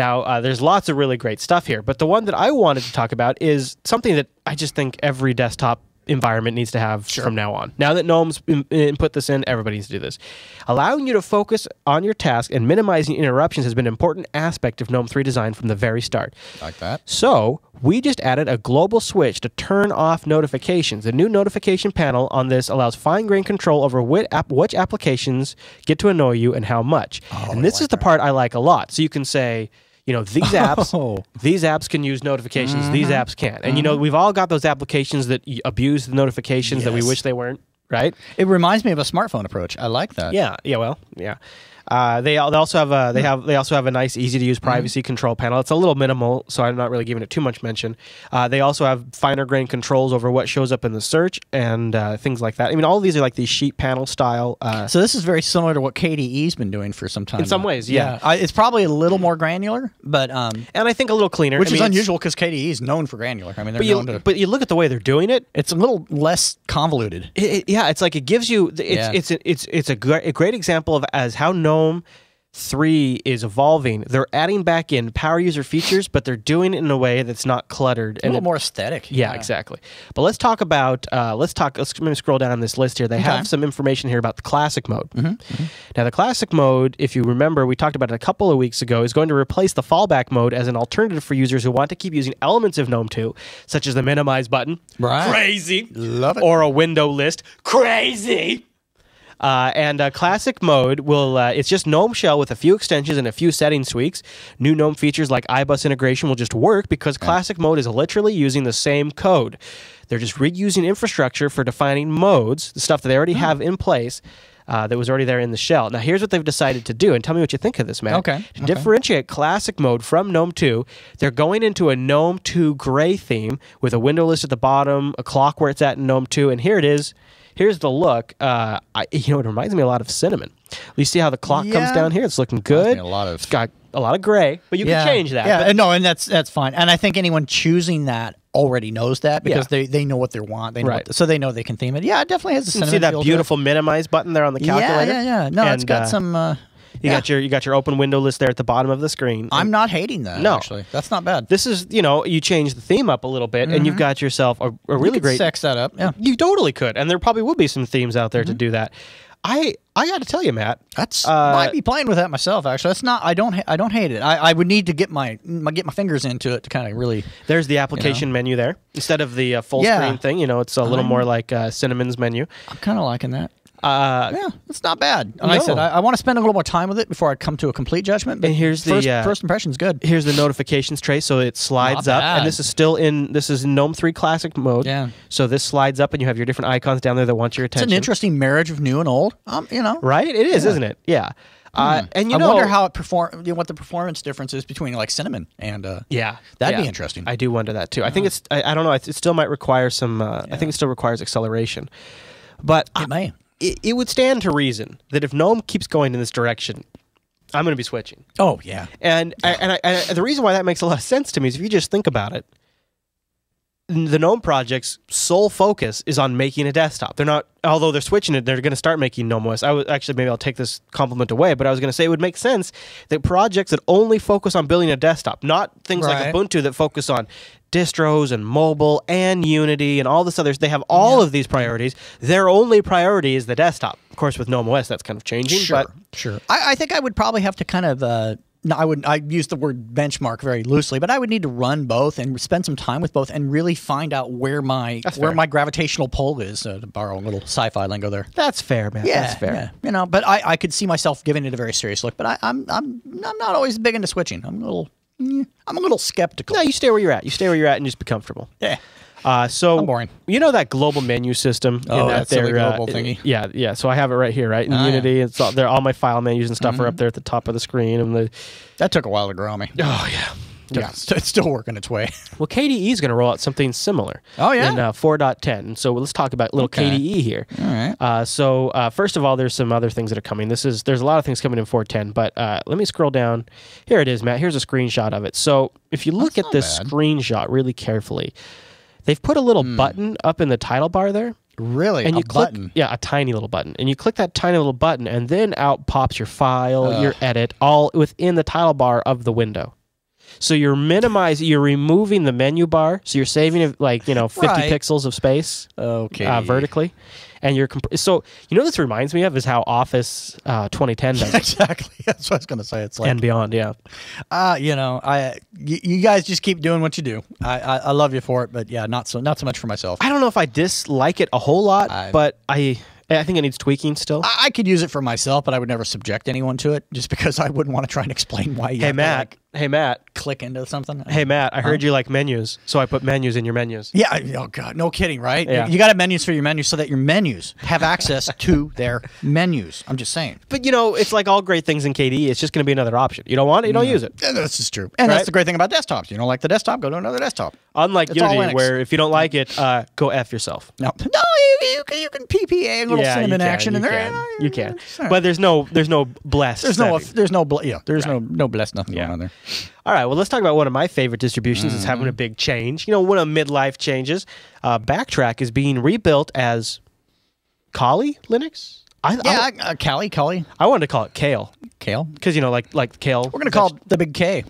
Now, uh, there's lots of really great stuff here, but the one that I wanted to talk about is something that I just think every desktop environment needs to have from now on. Now that GNOME's in- input this in, everybody needs to do this. Allowing you to focus on your task and minimizing interruptions has been an important aspect of GNOME 3 design from the very start. Like that. So we just added a global switch to turn off notifications. The new notification panel on this allows fine-grained control over which, app, which applications get to annoy you and how much. Oh, and this is the part I like a lot. So you can say, you know, these apps, Oh. these apps can use notifications. These mm-hmm. apps can't. And you know, mm-hmm. we've all got those applications that abuse the notifications that we wish they weren't. Right? It reminds me of a smartphone approach. I like that. Yeah, yeah, well, yeah. Uh, they, they also have a they have they also have a nice easy to use Mm-hmm. privacy control panel. It's a little minimal, so I'm not really giving it too much mention. Uh, they also have finer grained controls over what shows up in the search and uh, things like that. I mean, all of these are like these sheet panel style. Uh, So this is very similar to what KDE's been doing for some time. In some now. ways, yeah. I, it's probably a little more granular, but um, and I think a little cleaner, which I mean, is unusual because KDE is known for granular. I mean, they're But you, to. but you look at the way they're doing it. it's a little less convoluted. It, it- yeah, it's like it gives you. It's Yeah. it's a, it's it's a, gr- a great example of as how GNOME three is evolving. They're adding back in power user features, but they're doing it in a way that's not cluttered and A little it- more aesthetic. Yeah, exactly. But let's talk about uh, let's talk. Let's scroll down on this list here. They Okay. Mm-hmm, have some information here about the classic mode. Now, the classic mode, if you remember, we talked about it a couple of weeks ago, is going to replace the fallback mode as an alternative for users who want to keep using elements of GNOME 2, such as the minimize button. Right. Crazy. Love it. Or a window list. Crazy. Uh, and uh, classic mode will uh, it's just gnome shell with a few extensions and a few settings tweaks. New gnome features like ibus integration will just work because classic mode is literally using the same code. They're just reusing infrastructure for defining modes the stuff that they already have in place uh, that was already there in the shell. Now here's what they've decided to do and tell me what you think of this man Okay, to okay. differentiate classic mode from gnome 2 they're going into a gnome 2 gray theme with a window list at the bottom a clock where it's at in gnome 2 and here it is Here's the look. Uh, I, you know, it reminds me a lot of cinnamon. You see how the clock comes down here? It's looking good. a lot of- It's got a lot of gray, but you can change that. Yeah, but- no, and that's that's fine. And I think anyone choosing that already knows that because Yeah. they, they know what they want. They know Right. what, so they know they can theme it. Yeah, it definitely has a you can see that feel to it. beautiful minimized button there on the calculator. Yeah, yeah, yeah. No, it's got uh, some. Uh, You Yeah. got your you got your open window list there at the bottom of the screen. I'm not hating that. No. actually, that's not bad. this is you know you change the theme up a little bit and you've got yourself a, a Mm-hmm. You really could great sex that up. Yeah, you totally could and there probably will be some themes out there to Mm-hmm. do that i i got to tell you matt that's Uh, might be playing with that myself. Actually, that's not. I don't. ha- I don't hate it. I, I would need to get my, my get my fingers into it to kind of really. there's the application menu there instead of the uh, full Yeah. screen thing you know it's a little I'm- more like uh, cinnamon's menu I'm kind of liking that. Uh, Yeah, it's not bad. Like I said, I, I want to spend a little more time with it before I come to a complete judgment. But And here's the, first, uh, first impression's good. here's the notifications tray so it slides up and this is still in this is in gnome 3 classic mode Yeah. so this slides up and you have your different icons down there that want your attention. It's an interesting marriage of new and old. Um, you know, right it is isn't it yeah uh, and you Hmm. I know wonder how it perform. You know, what the performance difference is between like cinnamon and. Uh, yeah That'd be interesting. i do wonder that too i think it's I, I don't know it, it still might require some uh, i think it still requires acceleration but I- it may. It, it would stand to reason that if gnome keeps going in this direction i'm going to be switching Oh yeah. And I, and, I, and the reason why that makes a lot of sense to me is if you just think about it, the GNOME project's sole focus is on making a desktop. They're not, although they're switching it, they're going to start making GNOME OS. I was actually maybe I'll take this compliment away, but I was going to say it would make sense that projects that only focus on building a desktop, not things Right. like Ubuntu that focus on distros and mobile and Unity and all this others. They have all of these priorities. Their only priority is the desktop. Of course, with GNOME OS, that's kind of changing. Sure, But sure. I, I think I would probably have to kind of. Uh, I would. I use the word benchmark very loosely, but I would need to run both and spend some time with both and really find out where my That's where fair. my gravitational pull is. Uh, to borrow a little sci-fi lingo there. that's fair, man. Yeah, that's fair. yeah. You know, but I, I could see myself giving it a very serious look. But I, I'm I'm I'm not always big into switching. I'm a little I'm a little skeptical. No, you stay where you're at. You stay where you're at and just be comfortable. yeah. Uh, so I'm boring. You know that global menu system? Oh, in that there, silly uh, global thingy. Yeah, yeah. So I have it right here, right in yeah. Mm-hmm. Unity. It's all there. All my file menus and stuff are up there at the top of the screen. And the That took a while to grow on me. oh yeah, Yeah, it's, still working its way. Well, KDE is going to roll out something similar. Oh, yeah? in uh, 4.10. So let's talk about little Okay. KDE here. All right. Uh, so uh, first of all, there's some other things that are coming. This is there's a lot of things coming in 410, but uh, let me scroll down. Here it is, Matt. Here's a screenshot of it. So if you look at this bad. screenshot really carefully, they've put a little Hmm. button up in the title bar there. Really? And a you click, button. yeah, a tiny little button, and you click that tiny little button, and then out pops your file, Ugh. your edit, all within the title bar of the window. So you're minimizing, you're removing the menu bar, so you're saving it like you know 50 Right. pixels of space Okay. uh, vertically, and you're comp- so you know this reminds me of is how Office uh, 2010 does exactly. That's what I was going to say. It's like, and beyond. Yeah, uh, you know, I, y- you guys just keep doing what you do. I, I, I love you for it, but yeah, not so, not so much for myself. I don't know if I dislike it a whole lot, I- but I I think it needs tweaking still. I, I could use it for myself, but I would never subject anyone to it, just because I wouldn't want to try and explain why. You hey have to, Matt, like, hey Matt, click into something. hey Matt, I heard you like menus, so I put menus in your menus. Yeah. I- Oh God. No kidding. Right. Yeah. You got to menus for your menus so that your menus have access to their menus. I'm just saying. But you know, it's like all great things in KDE. It's just going to be another option. You don't want it, you don't use it. Yeah, this is true. And Right? that's the great thing about desktops. You don't like the desktop, go to another desktop. Unlike It's all Unity, where if you don't like it, uh, go f yourself. No, no, you, you, can, you can PPA a little cinnamon you can, action you in there. Can, you can, it's all right. but there's no there's no bless. there's no, setting. there's no, bl- yeah, there's no, no bless nothing going on there. All right, well, let's talk about one of my favorite distributions that's Mm-hmm. having a big change. You know, one of midlife changes. Uh, Backtrack is being rebuilt as Kali Linux. I, Yeah, I, uh, Callie, Callie, I wanted to call it Kale Kale. because you know, like like Kale. We're gonna call it the big K.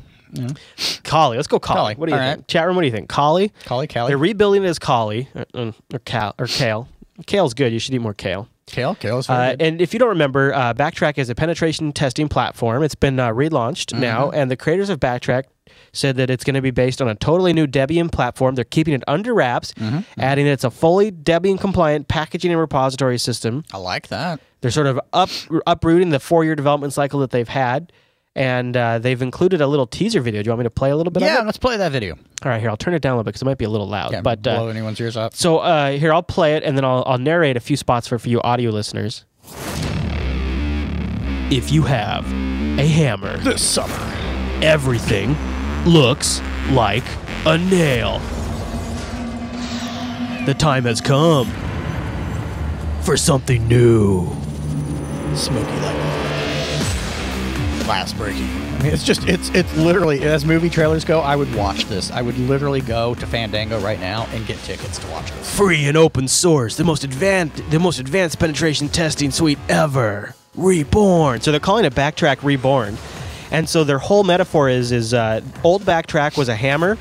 Kali. Let's go Kali. Kali, What do you all think, right. chat room? What do you think, Kali? Callie, Callie, They're rebuilding it as Kali or, or, or Cal or Kale. Kale's good. You should eat more kale. Kale, Kale's Uh, and if you don't remember, uh, Backtrack is a penetration testing platform. It's been uh, relaunched Mm-hmm. now, and the creators of Backtrack said that it's going to be based on a totally new Debian platform. They're keeping it under wraps, Mm-hmm. adding that it's a fully Debian compliant packaging and repository system. I like that. They're sort of up uprooting the four year development cycle that they've had. And uh, they've included a little teaser video. Do you want me to play a little bit Yeah, of it? let's play that video. All right, here, I'll turn it down a little bit because it might be a little loud. Can't but uh, blow anyone's ears out. so uh, here, I'll play it and then I'll, I'll narrate a few spots for, for you audio listeners. If you have a hammer, This summer. everything looks like a nail. The time has come for something new. Smoky lightning. Glass breaking. I mean, it's just it's it's literally as movie trailers go. I would watch this. I would literally go to Fandango right now and get tickets to watch this. Free and open source, the most advanced, the most advanced penetration testing suite ever. reborn. So they're calling it Backtrack Reborn. And so their whole metaphor is is uh, old Backtrack was a hammer,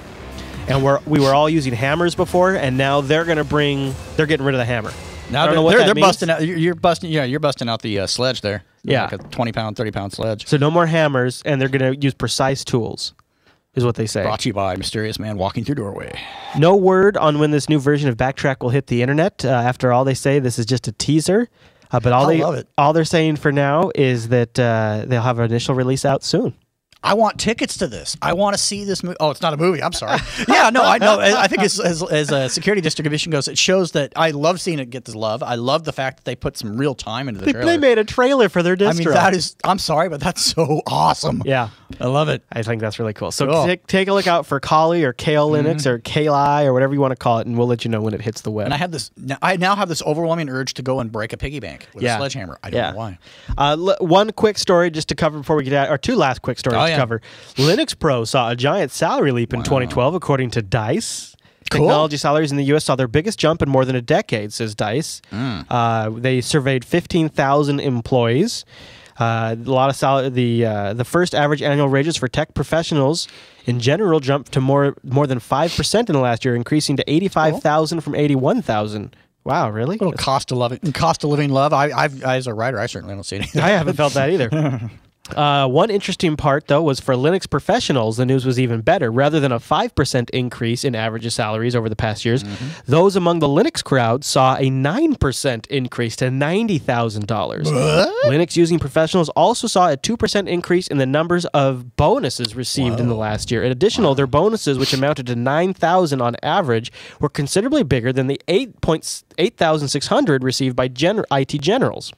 and we're we were all using hammers before, and now they're gonna bring they're getting rid of the hammer. Now I don't they're, know what they're, that they're means. busting out. You're, you're busting. Yeah, you're busting out the uh, sledge there. Yeah. like a twenty pound, thirty pound sledge. So no more hammers, and they're gonna use precise tools, is what they say. Brought to you by mysterious man walking through doorway. No word on when this new version of Backtrack will hit the internet. Uh, after all, they say this is just a teaser. Uh, but all I they love it. all they're saying for now is that uh, they'll have an initial release out soon. I want tickets to this. I want to see this movie. Oh, it's not a movie. I'm sorry. yeah, no, I know. I think as, as, as a security distribution goes, it shows that I love seeing it get this love. I love the fact that they put some real time into the They, trailer. they made a trailer for their distro. I mean, that is. I'm sorry, but that's so awesome. yeah. I love it. I think that's really cool. So Cool. take, take a look out for Kali or Kale Linux or Kali or whatever you want to call it, and we'll let you know when it hits the web. And I have this. Now, I now have this overwhelming urge to go and break a piggy bank with Yeah. a sledgehammer. I don't Yeah. know why. Uh, l- one quick story just to cover before we get out, or two last quick stories Oh, yeah. cover. Linux Pro saw a giant salary leap in 2012, according to Dice. Cool. Technology salaries in the U.S. saw their biggest jump in more than a decade, says Dice. Hmm. Uh, they surveyed 15,000 employees. Uh, a lot of sal- the uh, the first average annual wages for tech professionals in general jumped to more more than five percent in the last year, increasing to 85,000 from 81,000. Wow, really? A little cost of living, cost of living love. I, I've, as a writer, I certainly don't see anything. I haven't felt that either. Uh, one interesting part, though, was for Linux professionals, the news was even better. Rather than a 5% increase in average salaries over the past years, those among the Linux crowd saw a 9% increase to $90,000. Linux using professionals also saw a 2% increase in the numbers of bonuses received in the last year. In addition, their bonuses, which amounted to 9,000 on average, were considerably bigger than the 8.8 8,600 received by gen- IT generals.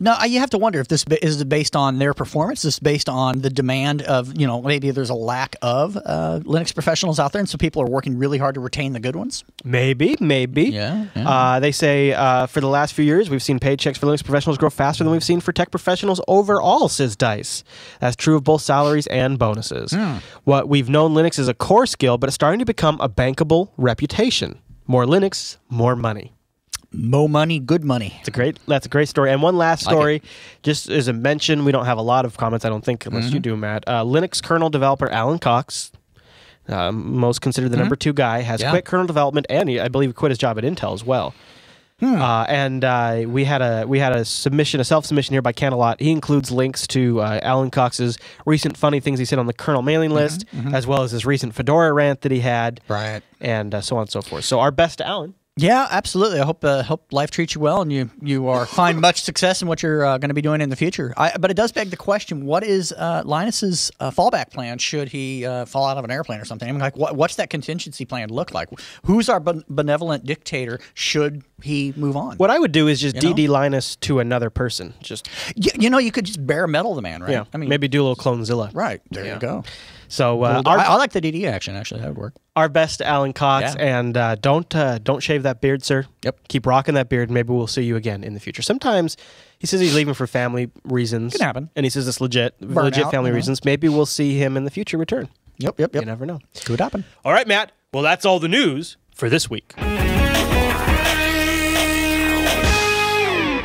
No, you have to wonder if this is based on their performance. This is based on the demand of you know maybe there's a lack of uh, Linux professionals out there, and so people are working really hard to retain the good ones. Maybe, maybe. Yeah, yeah. Uh, they say uh, for the last few years, we've seen paychecks for Linux professionals grow faster than we've seen for tech professionals overall, says Dice. That's true of both salaries and bonuses. Hmm. What we've known Linux is a core skill, but it's starting to become a bankable reputation. More Linux, more money. Mo money, good money. It's a great. That's a great story. And one last Like it. story, just as a mention, we don't have a lot of comments, I don't think, unless Mm-hmm. you do, Matt. Uh, Linux kernel developer Alan Cox, uh, most considered the number two guy, has Mm-hmm. Yeah. quit kernel development, and he, I believe, quit his job at Intel as well. Hmm. Uh, and uh, we had a we had a submission, a self submission here by Canalot. He includes links to uh, Alan Cox's recent funny things he said on the kernel mailing list, Mm-hmm, as well as his recent Fedora rant that he had, Right. and uh, so on and so forth. So our best to Alan. Yeah, absolutely. I hope uh, hope life treats you well and you you are find much success in what you're uh, going to be doing in the future. I, but it does beg the question: What is uh, Linus's uh, fallback plan should he uh, fall out of an airplane or something? I mean, like, what, what's that contingency plan look like? Who's our ben- benevolent dictator? Should he move on? What I would do is just You know? DD Linus to another person. Just You, you know, you could just bare metal the man, right? yeah, I mean, maybe do a little Clonezilla. right there Yeah. you go. So uh, I, our, I like the DD action. Actually, that would work. our best Alan Cox, Yeah. and uh, don't uh, don't shave that beard, sir. Yep. Keep rocking that beard. Maybe we'll see you again in the future. Sometimes he says he's leaving for family reasons. Can happen. And he says it's legit, legit Burnout, family reasons. Maybe we'll see him in the future return. Yep, yep, yep. You never know. Could happen. All right, Matt. Well, that's all the news for this week.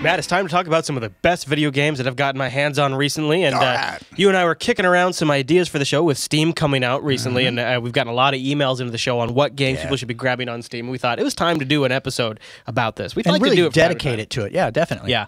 Matt, it's time to talk about some of the best video games that I've gotten my hands on recently. And uh, you and I were kicking around some ideas for the show with Steam coming out recently. And uh, we've gotten a lot of emails into the show on what games Mm-hmm. Yeah. people should be grabbing on Steam. And we thought it was time to do an episode about this. We'd And like really to do it dedicate it to it. Yeah, definitely. Yeah.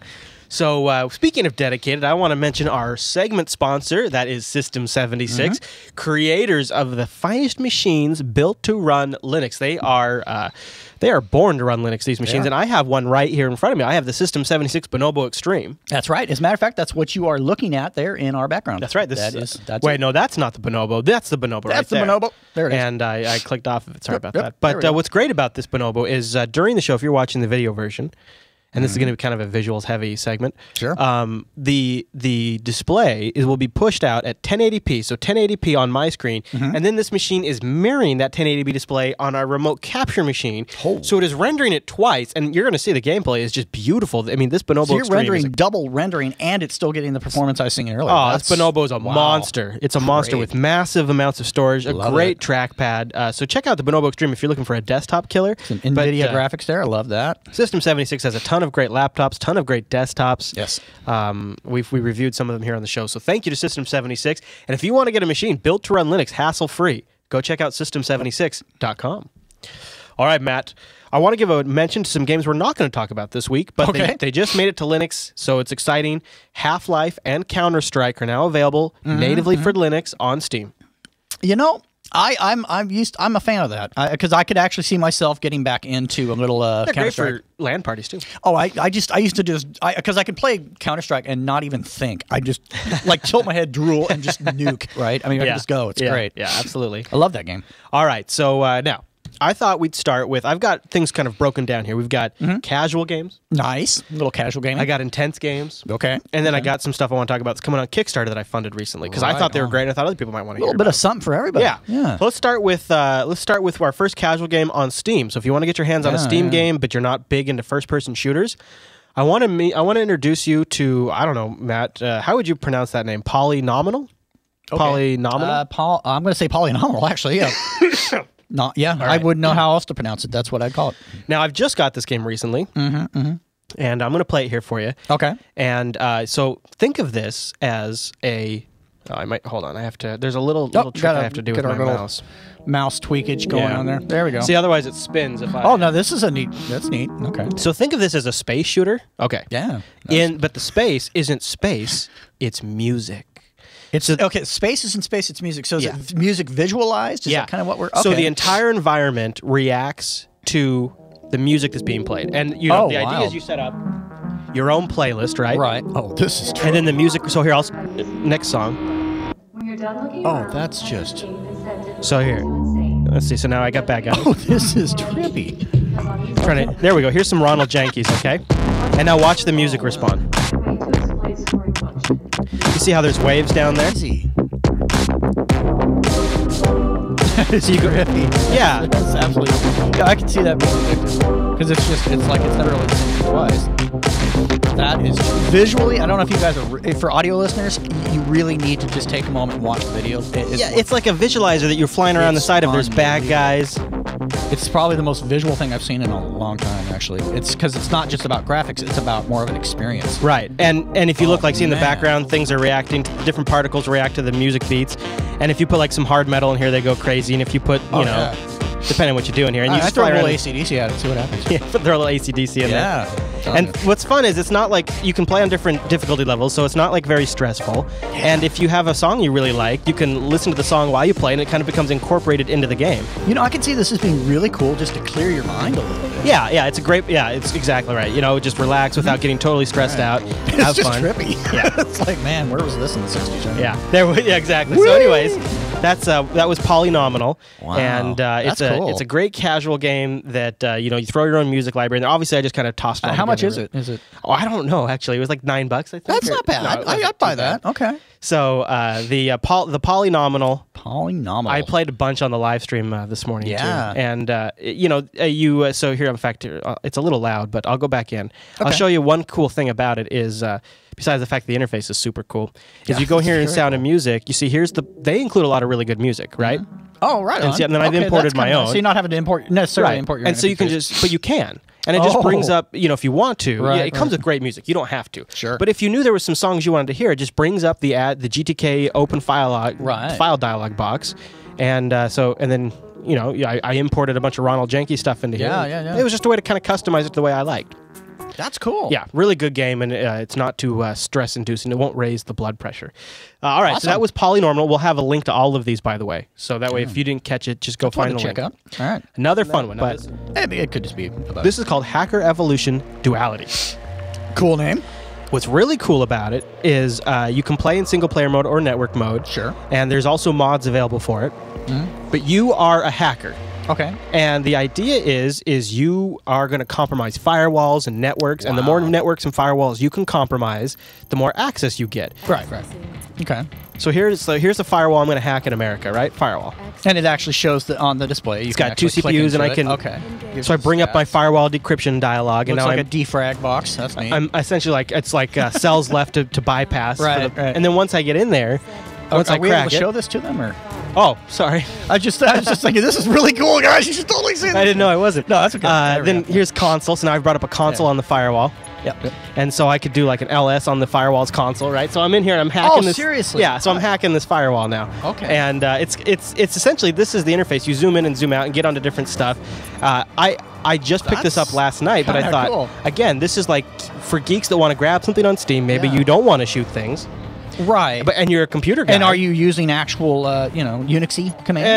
So, uh, speaking of dedicated, I want to mention our segment sponsor, that is System 76, Mm-hmm. creators of the finest machines built to run Linux. They are uh, they are born to run Linux. These machines, and I have one right here in front of me. I have the System 76 Bonobo Extreme. That's right. As a matter of fact, that's what you are looking at there in our background. That's right. This That is. That's wait, it. no, that's not the Bonobo. That's the Bonobo. right That's the there. Bonobo. There it is. And I, I clicked off of it. Sorry Yep, about yep. that. But uh, what's great about this Bonobo is uh, during the show, if you're watching the video version, and this is Mm-hmm. going to be kind of a visuals heavy segment. Sure. Um, the the display is will be pushed out at 1080p, so 1080p on my screen, Mm-hmm. and then this machine is mirroring that 1080p display on our remote capture machine. Oh. So it is rendering it twice, and you're going to see the gameplay is just beautiful. I mean, this Bonobo So you're rendering a double rendering, and it's still getting the performance I was singing earlier. Oh, this That's- Bonobo is a wow. monster. It's a monster with massive amounts of storage, a Love great it. trackpad. Uh, so check out the Bonobo Extreme if you're looking for a desktop killer. Some But, NVIDIA uh, graphics there. I love that. System 76 has a ton of of great laptops, ton of great desktops. Yes. Um, we've we reviewed some of them here on the show. So thank you to System 76. And if you want to get a machine built to run Linux hassle free, go check out system76.com. All right, Matt. I want to give a mention to some games we're not going to talk about this week, but they, Okay. they just made it to Linux, so it's exciting. Half Life and Counter Strike are now available Mm-hmm, natively for Linux on Steam. You know, I, I'm I'm used. I'm a fan of that because I, could actually see myself getting back into a little uh, They're great for LAN parties too. Oh, I, I just I used to just because I, could play Counter Strike and not even think. I just like tilt my head, drool, and just nuke. Right? I mean, I can just go. It's yeah. great. Yeah, absolutely. I love that game. All right, so uh, now I thought we'd start with I've got things kind of broken down here. We've got Mm-hmm. casual games, Nice little casual game. I got intense games, okay. and then I got some stuff I want to talk about that's coming on Kickstarter that I funded recently because I Right thought they were great. I thought other people might want to hear a little bit of something for everybody. Yeah, Yeah. So let's start with uh, let's start with our first casual game on Steam. So if you want to get your hands on a Steam yeah. game, but you're not big into first-person shooters, I want to me I want to introduce you to I don't know Matt. Uh, how would you pronounce that name? Polynominal. Polynominal. Uh, Paul, I'm going to say polynomial. Actually, yeah. Not yeah. I wouldn't know how else to pronounce it. That's what I'd call it. now I've just got this game recently, Mm-hmm, and I'm going to play it here for you. Okay. And uh, so think of this as a. Oh, I might hold on. I have to. There's a little little trick Oh, gotta I have to do with my mouse. Mouse tweakage going Yeah. on there. There we go. See, otherwise it spins if I. oh no, this is a neat. That's neat. Okay. So think of this as a space shooter. Okay. Yeah. In but the space isn't space. It's music. It's okay. Space is in space. It's music. So is Yeah. it music visualized? Is yeah. that kind of what we're? So the entire environment reacts to the music that's being played, and you know Oh, the idea is you set up your own playlist, right? right. Oh, this is. And then the music. So here, I'll s- next song. When you're done looking Oh, that's just- save and send it So here, let's see. So now I got back out. Oh, this is trippy. Trying to, there we go. Here's some Ronald Jenkees, okay? And now watch the music respond. See how there's waves down there? Easy. So you go, yeah. That's absolutely. Yeah, I can see that being addictive because it's just it's like it's never seen. That is visually. I don't know if you guys are eh, for audio listeners. You really need to just take a moment and watch the video. It- it's, Yeah, it's like a visualizer that you're flying around the side of. There's bad guys. it's probably the most visual thing I've seen in a long time. Actually, it's because it's not just about graphics. It's about more of an experience. Right. And and if you look Oh, like see in the oh, background, things are reacting. Different particles react to the music beats. And if you put like some hard metal in here, they go crazy. And if you put, you Oh, know, yeah. Depending on what you're doing here, and you I, I just throw a little. ACDC at it. See what happens. Yeah, throw a little ACDC in Yeah. there. And what's fun is it's not like you can play on different difficulty levels, so it's not like very stressful. And if you have a song you really like, you can listen to the song while you play, and it kind of becomes incorporated into the game. You know, I can see this as being really cool just to clear your mind a little bit. Yeah, yeah, it's a great. Yeah, it's exactly right. You know, just relax without getting totally stressed out. It's Have just fun. trippy. Yeah. it's like, man, where was this in the 60s? Yeah, there. we- Yeah, exactly. So, anyways, that's uh, that was polynominal, Wow, and uh, it's that's a cool. it's a great casual game that uh, you know you throw your own music library. And obviously, I just kind of tossed. it Uh, how much is it? Is it? Oh, I don't know. Actually, it was like nine bucks. I think. That's or- not bad. No, I, I'd buy too bad. that. Okay. So uh, the uh, poly- the polynominal. Polynomial. I played a bunch on the live stream uh, this morning Yeah. too, and uh, you know uh, you. Uh, so here, in fact, uh, it's a little loud, but I'll go back in. Okay. I'll show you one cool thing about it is. Uh, Besides the fact the interface is super cool, is Yeah, you go here in Sound and Music. You see, here's the they include a lot of really good music, right? Oh, right. And see, and then I've imported my nice. own. So you're not having to import necessarily import your and so you can just, but you can, and it just Oh. brings up, you know, if you want to, yeah, Right, it comes right. with great music. You don't have to, Sure. But if you knew there was some songs you wanted to hear, it just brings up the ad, the GTK open file log, Right. file dialog box, and uh, so and then you know, yeah, I, I imported a bunch of Ronald Jenkees stuff into here. Yeah, yeah, yeah. It was just a way to kind of customize it the way I liked. That's cool. Yeah, really good game, and uh, it's not too uh, stress inducing. It won't raise the blood pressure. Uh, all right, so that was Polynormal. We'll have a link to all of these, by the way. So that way, if you didn't catch it, just go Fun find to the check link. out. All right. Another fun one. But this- it, it could just be about this is called Hacker Evolution Duality. cool name. What's really cool about it is uh, you can play in single player mode or network mode. Sure. And there's also mods available for it. But you are a hacker. Okay. And the idea is is you are going to compromise firewalls and networks and the more networks and firewalls you can compromise, the more access you get. Right. Right. Okay. So here's so here's a firewall I'm going to hack in America, right? Firewall. And it actually shows the, on the display. You It's got two CPUs and I it. can- Okay. So I bring up my firewall decryption dialog and Looks now like I'm, a defrag box. That's neat. I'm essentially like it's like uh, cells left to, to bypass. Right, the- right. And then once I get in there, once are I we crack able to it, show this to them or? Oh, sorry. I just I was just thinking this is really cool, guys. You should totally see This. I didn't know I wasn't. No, that's okay. Uh, then here's console. So now I've brought up a console Yeah. on the firewall. Yep. yep. And so I could do like an LS on the firewall's console, right? So I'm in here and I'm hacking Oh, this. seriously? Yeah. So I'm hacking this firewall now. Okay. And uh, it's it's it's essentially this is the interface. You zoom in and zoom out and get onto different stuff. Uh, I I just picked this up last night, but I thought cool. again this is like for geeks that want to grab something on Steam. Maybe Yeah. you don't want to shoot things, Right. but and you're a computer guy. and are you using actual, uh, you know, Unixy commands,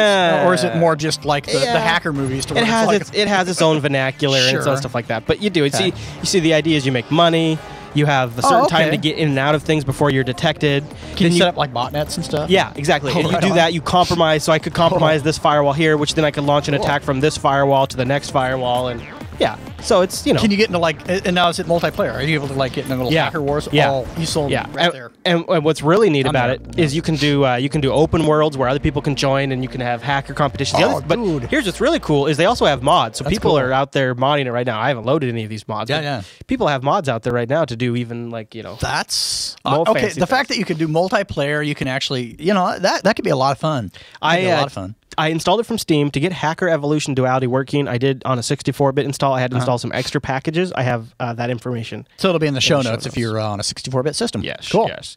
Uh, or is it more just like the, yeah. the hacker movies? To It has it's, like, its it has its own vernacular and its own Sure. stuff like that. But you do it. Okay. See, you see, the idea is you make money. You have a Oh, certain time to get in and out of things before you're detected. Can Then you set up like botnets and stuff? Yeah, exactly. Oh, and you do on. that, you compromise. So I could compromise this firewall here, which then I could launch an Cool. attack from this firewall to the next firewall, and yeah. So it's you know. Can you get into like, and now is it multiplayer? Are you able to like get into little Yeah. hacker wars? Yeah. Oh, you sold yeah, right and, there. and, and what's really neat I'm about there. it is you can do uh, you can do open worlds where other people can join and you can have hacker competitions. The Oh, other- but dude. here's what's really cool is they also have mods. So That's people cool. are out there modding it right now. I haven't loaded any of these mods. Yeah, yeah. People have mods out there right now to do even like you know. That's uh, okay. The fact that you can do multiplayer, you can actually, you know, that that could be a lot of fun. That could I be a uh, lot of fun. I installed it from Steam to get Hacker Evolution Duality working. I did on a 64-bit install. I had to Uh-huh. install some extra packages. I have uh, that information. So it'll be in the show the show notes if you're uh, on a 64-bit system. Yes. cool. Yes.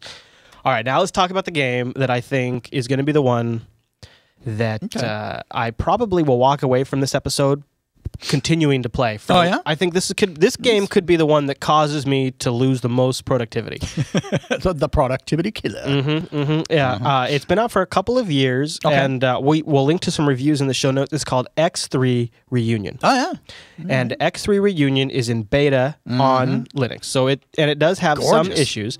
All right. Now let's talk about the game that I think is going to be the one that Okay. uh, I probably will walk away from this episode continuing to play. For Oh, yeah? I think this could this game could be the one that causes me to lose the most productivity. the, the productivity killer. hmm Yeah, uh, it's been out for a couple of years, Okay. and uh, we will link to some reviews in the show notes. It's called X3 Reunion. Oh yeah. and X3 Reunion is in beta on Linux. So it and it does have some Mm-hmm. Issues.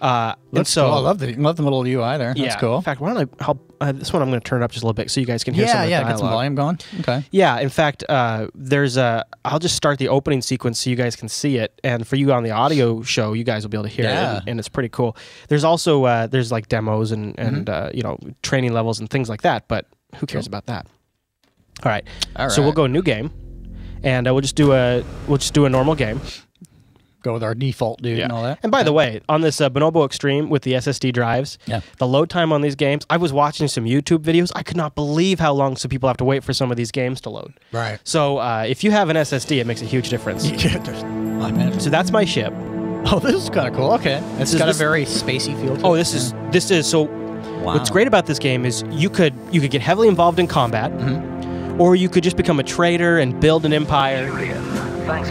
Uh, and so cool. I love the love the little UI there. yeah, That's cool. In fact, why don't I help? Uh, this one I'm going to turn it up just a little bit so you guys can hear some Yeah, of the yeah. dialogue. Get some volume going. Okay. Yeah, in fact, uh, there's a. I'll just start the opening sequence so you guys can see it, and for you on the audio show, you guys will be able to hear it, and, and it's pretty cool. There's also uh, there's like demos and Mm-hmm. and uh, you know training levels and things like that, but who cares about that? All right, All so we'll go new game, and uh, we'll just do a we'll just do a normal game. Go with our default dude and all that. And by the way, on this uh, Bonobo Extreme with the SSD drives, Yeah. the load time on these games, I was watching some YouTube videos. I could not believe how long some people have to wait for some of these games to load. Right. So uh, if you have an SSD, it makes a huge difference. Yeah, there's- I mean, So that's my ship. oh, this is kind of cool. Okay, it's is- got this- a very spacey feel. to Oh, this is this is so. Wow. What's great about this game is you could you could get heavily involved in combat, Mm-hmm. or you could just become a trader and build an empire.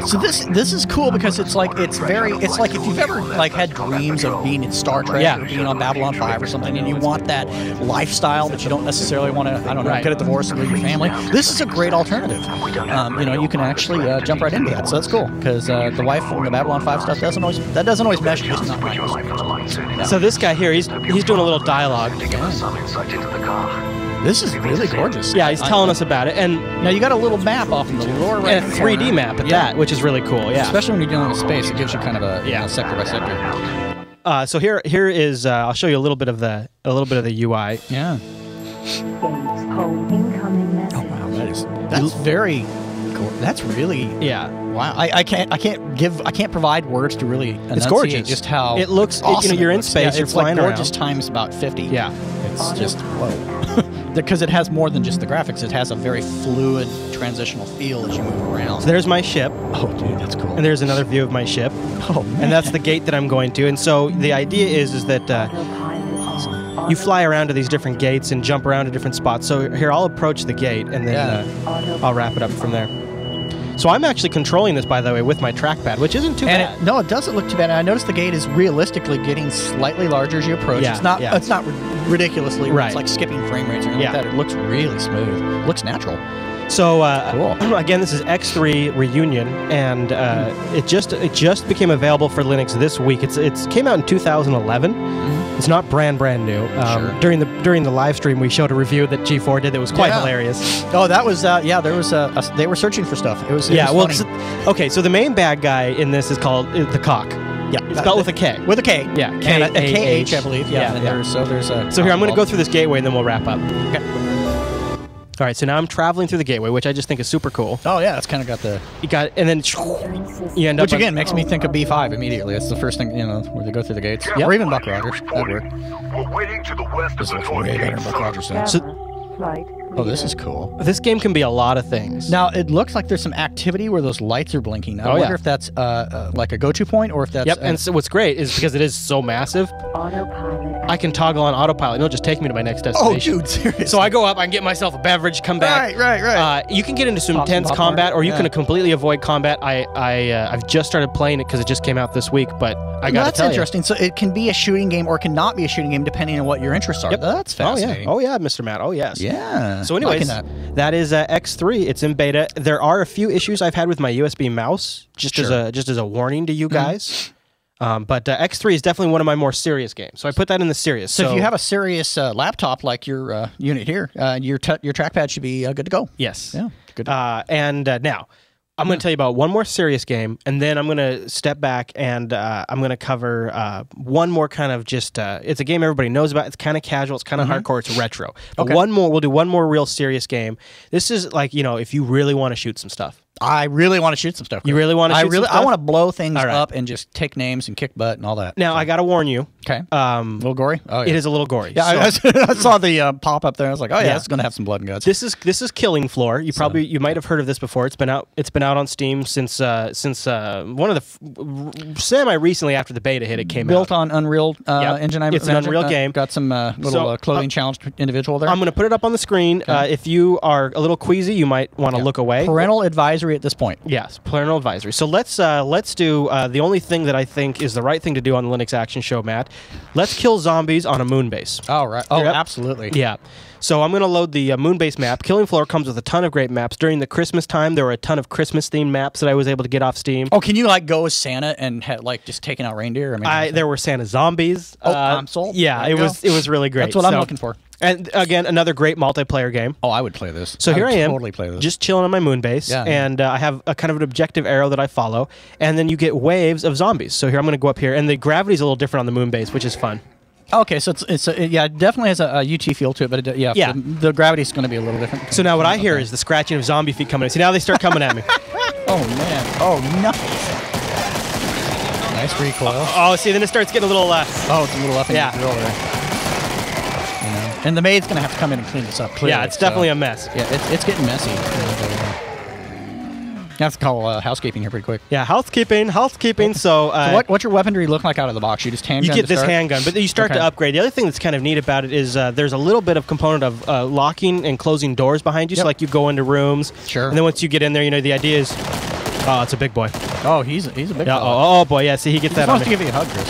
So this this is cool because it's like it's very it's like if you've ever like had dreams of being in Star Trek Yeah. or being on Babylon Five or something, and you want that lifestyle, but you don't necessarily want to I don't know Right. get a divorce and leave your family. This is a great alternative. Um, you know, you can actually uh, jump right into that, so that's cool because uh, the wife from the Babylon Five stuff doesn't always that doesn't always mesh. At right. So this guy here, he's he's doing a little dialogue. This is really gorgeous. Yeah, he's I- telling us about it, and Now you got a little map off in the lower right. and a 3D map at Yeah. that, which is really cool. Yeah. Especially when you're dealing with space, it gives you kind of a you Yeah. know, sector by sector. Uh, so here here is uh, I'll show you a little bit of the a little bit of the UI. Yeah. Home incoming message. Oh wow, that is that's very cool. That's really Yeah. wow. I, I can't I can't give I can't provide words to really It's gorgeous. just how It looks- it- you know, you're in space, Yeah, you're it's like gorgeous around. times about fifty. Yeah. it's just whoa. Because it has more than just the graphics. It has a very fluid transitional feel as you move around. So there's my ship, oh, dude, that's cool. and there's another view of my ship, oh, man. and that's the gate that I'm going to. And so the idea is is that uh, you fly around to these different gates and jump around to different spots. So here I'll approach the gate, and then Yeah. uh, I'll wrap it up from there. So I'm actually controlling this, by the way, with my trackpad, which isn't too And bad. it, no, it doesn't look too bad. And I noticed the gate is realistically getting slightly larger as you approach. Yeah, it's not. yeah. It's not ridiculously. Right. It's like skipping frame rates or anything Yeah. like that. It looks really smooth. looks natural. So uh, Cool. again, this is X3 Reunion, and uh, it just it just became available for Linux this week. It's it's came out in 2011. It's not brand brand new. Um. Sure. During the during the live stream, we showed a review that G4 did that was quite Yeah. hilarious. Oh, that was. Uh, yeah, there was. A, a- they were searching for stuff. It was. It yeah. was Well, okay. So the main bad guy in this is called uh, the cock. yeah, It's spelled with a K. with a K. Yeah, and a, a K-A-H. KH, I believe. Yeah. Yeah, yeah. There's, so there's a. So here I'm going to go through this gateway, and then we'll wrap up. Okay. All right. So now I'm traveling through the gateway, which I just think is super cool. Oh yeah, it's kind of got the. You got, and then you end Which up on- again makes me think of B5 immediately. That's the first thing you know where they go through the gates. Yep. Or even Buck Rogers. That'd work. We're waiting to the west of This the looks North way better than Buck Rogers. Travel So- Flight. Oh, this is cool. This game can be a lot of things. Now it looks like there's some activity where those lights are blinking. I Oh, wonder yeah. if that's uh, uh, like a go-to point or if that's. Yep, uh, and so what's great is because it is so massive, Autopilot. I can toggle on autopilot and it'll just take me to my next destination. oh, dude, seriously. So I go up, I can get myself a beverage, come back. Right, right, right. Uh, you can get into some Pop intense popcorn. combat, or you Yeah. can completely avoid combat. I, I, uh, I've just started playing it because it just came out this week, but I got to That's tell interesting. So it can be a shooting game or it cannot be a shooting game depending on what your interests are. Yep. That's fascinating. Oh yeah. Oh yeah, Mr. Matt. Oh yes. yeah. So, anyways, that. that is uh, X3. It's in beta. There are a few issues I've had with my USB mouse, just as Sure. Mm-hmm. a just as a warning to you guys. Um, but uh, X3 is definitely one of my more serious games, so I put that in the serious. So, if you have a serious uh, laptop like your uh, unit here, uh, your t- your trackpad should be uh, good to go. yes, Yeah, good. Uh, and uh, now I'm going to tell you about one more serious game, and then I'm going to step back and uh, I'm going to cover uh, one more kind of just. Uh, it's a game everybody knows about. It's kind of casual. It's kind of hardcore. It's retro. But Okay. one more. We'll do one more real serious game. This is like you know if you really want to shoot some stuff. I really want to shoot some stuff. You really wanna I shoot some really, I want to blow things right. up and just take names and kick butt and all that. Now I got to warn you. Okay. Um, a little gory. Oh, yeah. It is a little gory. Yeah, I, So- I saw the uh, pop up there. I was like, oh yeah, Yeah. it's gonna have some blood and guts. This is this is Killing Floor. You probably you might have heard of this before. It's been out it's been out on Steam since uh, since uh, one of the semi recently after the beta hit. It came out. Built out. on Unreal uh, Yep. Engine. I It's an. Unreal Uh, game. Got some uh, little So, uh, clothing challenged individual there. I'm going to put it up on the screen. Uh, if you are a little queasy, you might want to look away. Parental advisory at this point. Yes, parental advisory. So let's uh, let's do uh, the only thing that I think is the right thing to do on the Linux Action Show, Matt. Let's kill zombies on a moon base. Oh right. Oh, Yep. absolutely. Yeah. So I'm going to load the uh, Moonbase map. Killing Floor comes with a ton of great maps. During the Christmas time, there were a ton of Christmas themed maps that I was able to get off Steam. Oh, can you like go as Santa and ha- like just taking out reindeer? I mean, I there were Santa zombies. Oh, Uh, sold. Yeah, it was it was really great. That's what I'm looking for. And again, another great multiplayer game. Oh, I would play this. So here would I am, Totally play this. just chilling on my moon base, Yeah, yeah. and uh, I have a kind of an objective arrow that I follow, and then you get waves of zombies. So here I'm going to go up here, and the gravity's a little different on the moon base, which is fun. Okay, so it's it's a, yeah, it definitely has a, a UT feel to it, but it, yeah, Yeah. the, the gravity's going to be a little different. So now what I hear is the scratching of zombie feet coming in. See now they start coming at me. oh man, oh nice, nice recoil. oh, see then it starts getting a little. Uh, Oh, it's a little up in Yeah. the drill. You know, and the maid's going to have to come in and clean this up. Clearly, yeah, it's definitely a mess. yeah, it's it's getting messy. To call uh, housekeeping here pretty quick. Yeah, housekeeping, housekeeping. So, uh, So what what's your weaponry look like out of the box? You just handgun. you get this handgun, but you start to upgrade. The other thing that's kind of neat about it is uh, there's a little bit of component of uh, locking and closing doors behind you. So like you go into rooms, Sure. and then once you get in there, you know the idea is, oh, it's a big boy. Oh, he's he's a big. Yeah, fella. oh, oh boy, yeah. See, he gets He's that on supposed to give you a hug, Chris.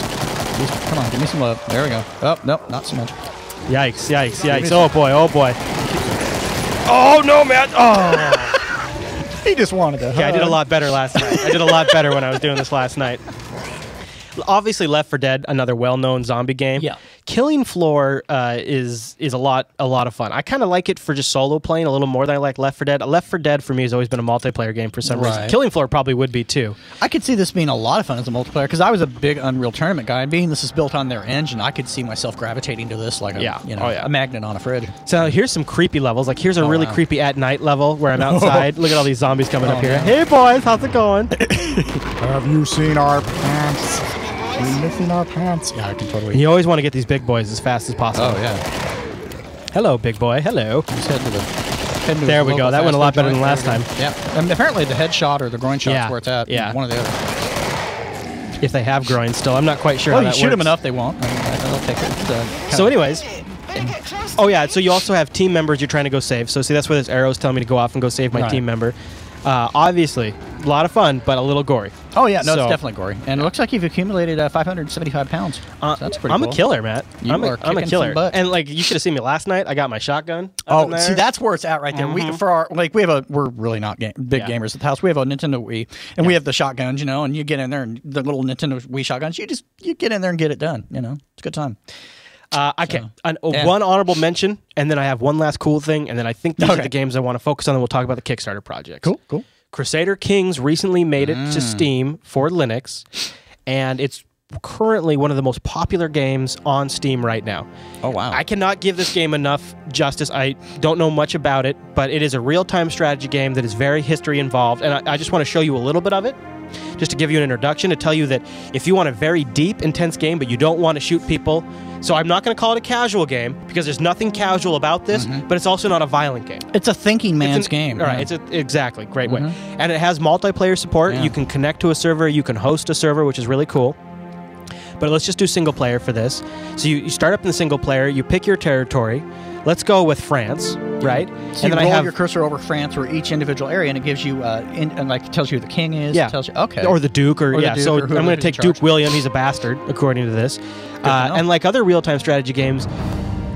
He's- come on, give me some love. There we go. Oh, no, not so much. Yikes! Yikes! Yikes! Oh boy! Oh boy! Oh no, man! Oh. He just wanted to. Yeah, I did a lot better last night. I did a lot better when I was doing this last night. Obviously, Left 4 Dead, another well-known zombie game. Yeah. Killing Floor uh, is is a lot a lot of fun. I kind of like it for just solo playing a little more than I like Left 4 Dead. Left 4 Dead for me has always been a multiplayer game for some reason. Killing Floor probably would be too. I could see this being a lot of fun as a multiplayer because I was a big Unreal Tournament guy, and being this is built on their engine, I could see myself gravitating to this like a Yeah. you know Oh, yeah. a magnet on a fridge. So here's some creepy levels. Like here's a really wow. creepy at night level where I'm outside. Look at all these zombies coming Oh, up here. man. Hey boys, how's it going? Have you seen our pants? We're missing our pants. Yeah, I can totally. you always want to get these big boys as fast as possible. Oh yeah. Hello, big boy. Hello. Just head to the. head to There we go. That went a lot better than last time. Yeah, and apparently the headshot or the groin shot's Yeah, where it's at. yeah. One of the other. If they have groins still, I'm not quite sure Well, how you that shoot works. them enough, they won't. I mean, they'll take it. Uh, So, anyways, oh yeah. So you also have team members you're trying to go save. So see, that's where this arrow is telling me to go off and go save my Right. team member. Uh, obviously, a lot of fun, but a little gory. Oh yeah, no, So- it's definitely gory, and it looks like you've accumulated uh, 575 pounds. Uh, so that's pretty. I'm cool. a killer, Matt. You I'm, a, are I'm a killer. And like you should have seen me last night. I got my shotgun. Oh, see, that's where it's at right there. We for our like we have a we're really not ga- big Yeah. gamers at the house. We have a Nintendo Wii, and we have the shotguns, you know. And you get in there and the little Nintendo Wii shotguns. You just you get in there and get it done. You know, it's a good time. Uh, I can an, uh, yeah. one honorable mention, and then I have one last cool thing, and then I think these are the games I want to focus on. And we'll talk about the Kickstarter projects. Cool, cool. Crusader Kings recently made it Mm. to Steam for Linux, and it's currently one of the most popular games on Steam right now. Oh wow. I cannot give this game enough justice. I don't know much about it, but it is a real time strategy game that is very history involved. And I, I just want to show you a little bit of it, just to give you an introduction, to tell you that if you want a very deep, intense game, but you don't want to shoot people, so I'm not going to call it a casual game because there's nothing casual about this, mm-hmm. but it's also not a violent game. it's a thinking man's an- game. All right, yeah. it's a, exactly great way, mm-hmm. and it has multiplayer support. Yeah. You can connect to a server, you can host a server, which is really cool. But let's just do single player for this. So you, you start up in the single player, you pick your territory. Let's go with France, right? So you roll I have your cursor over France or each individual area, and it gives you, uh, in, and like tells you who the king is. Yeah. Tells you, okay. or the Duke, or, Or yeah. Duke, so or I'm going to take. Duke William. He's a bastard, according to this. Uh, and like other real-time strategy games,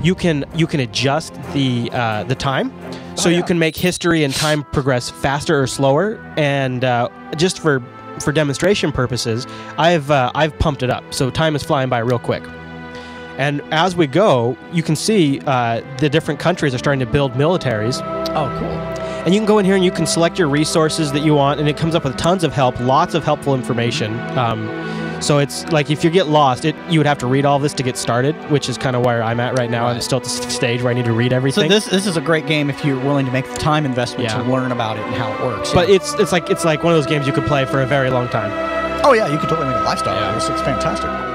you can you can adjust the uh, the time, so Oh, you can make history and time progress faster or slower. And uh, just for for demonstration purposes, I've uh, I've pumped it up, so time is flying by real quick. And as we go, you can see uh, the different countries are starting to build militaries. oh, cool. And you can go in here and you can select your resources that you want, and it comes up with tons of help, lots of helpful information. Um, so it's like if you get lost, it you would have to read all this to get started, which is kind of where I'm at right now. I'm still at the stage where I need to read everything. So this this is a great game if you're willing to make the time investment Yeah. to learn about it and how it works. but yeah. it's it's like it's like one of those games you could play for a very long time. oh yeah, you could totally make a lifestyle. Yeah. this. It's fantastic.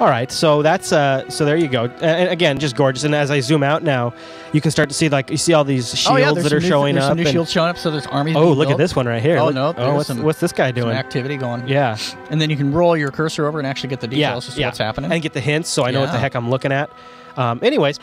All right, so that's uh, so there you go. And again, just gorgeous. And as I zoom out now, you can start to see like you see all these shields oh yeah, that are new, showing there's up. Some new shields showing up. So there's armies. oh, look at this one right here. Oh, Look- no, oh, what's, some- what's this guy doing? activity going. Yeah, And then you can roll your cursor over and actually get the details as to yeah. what's happening. and get the hints, so I know what the heck I'm looking at. Um, anyways,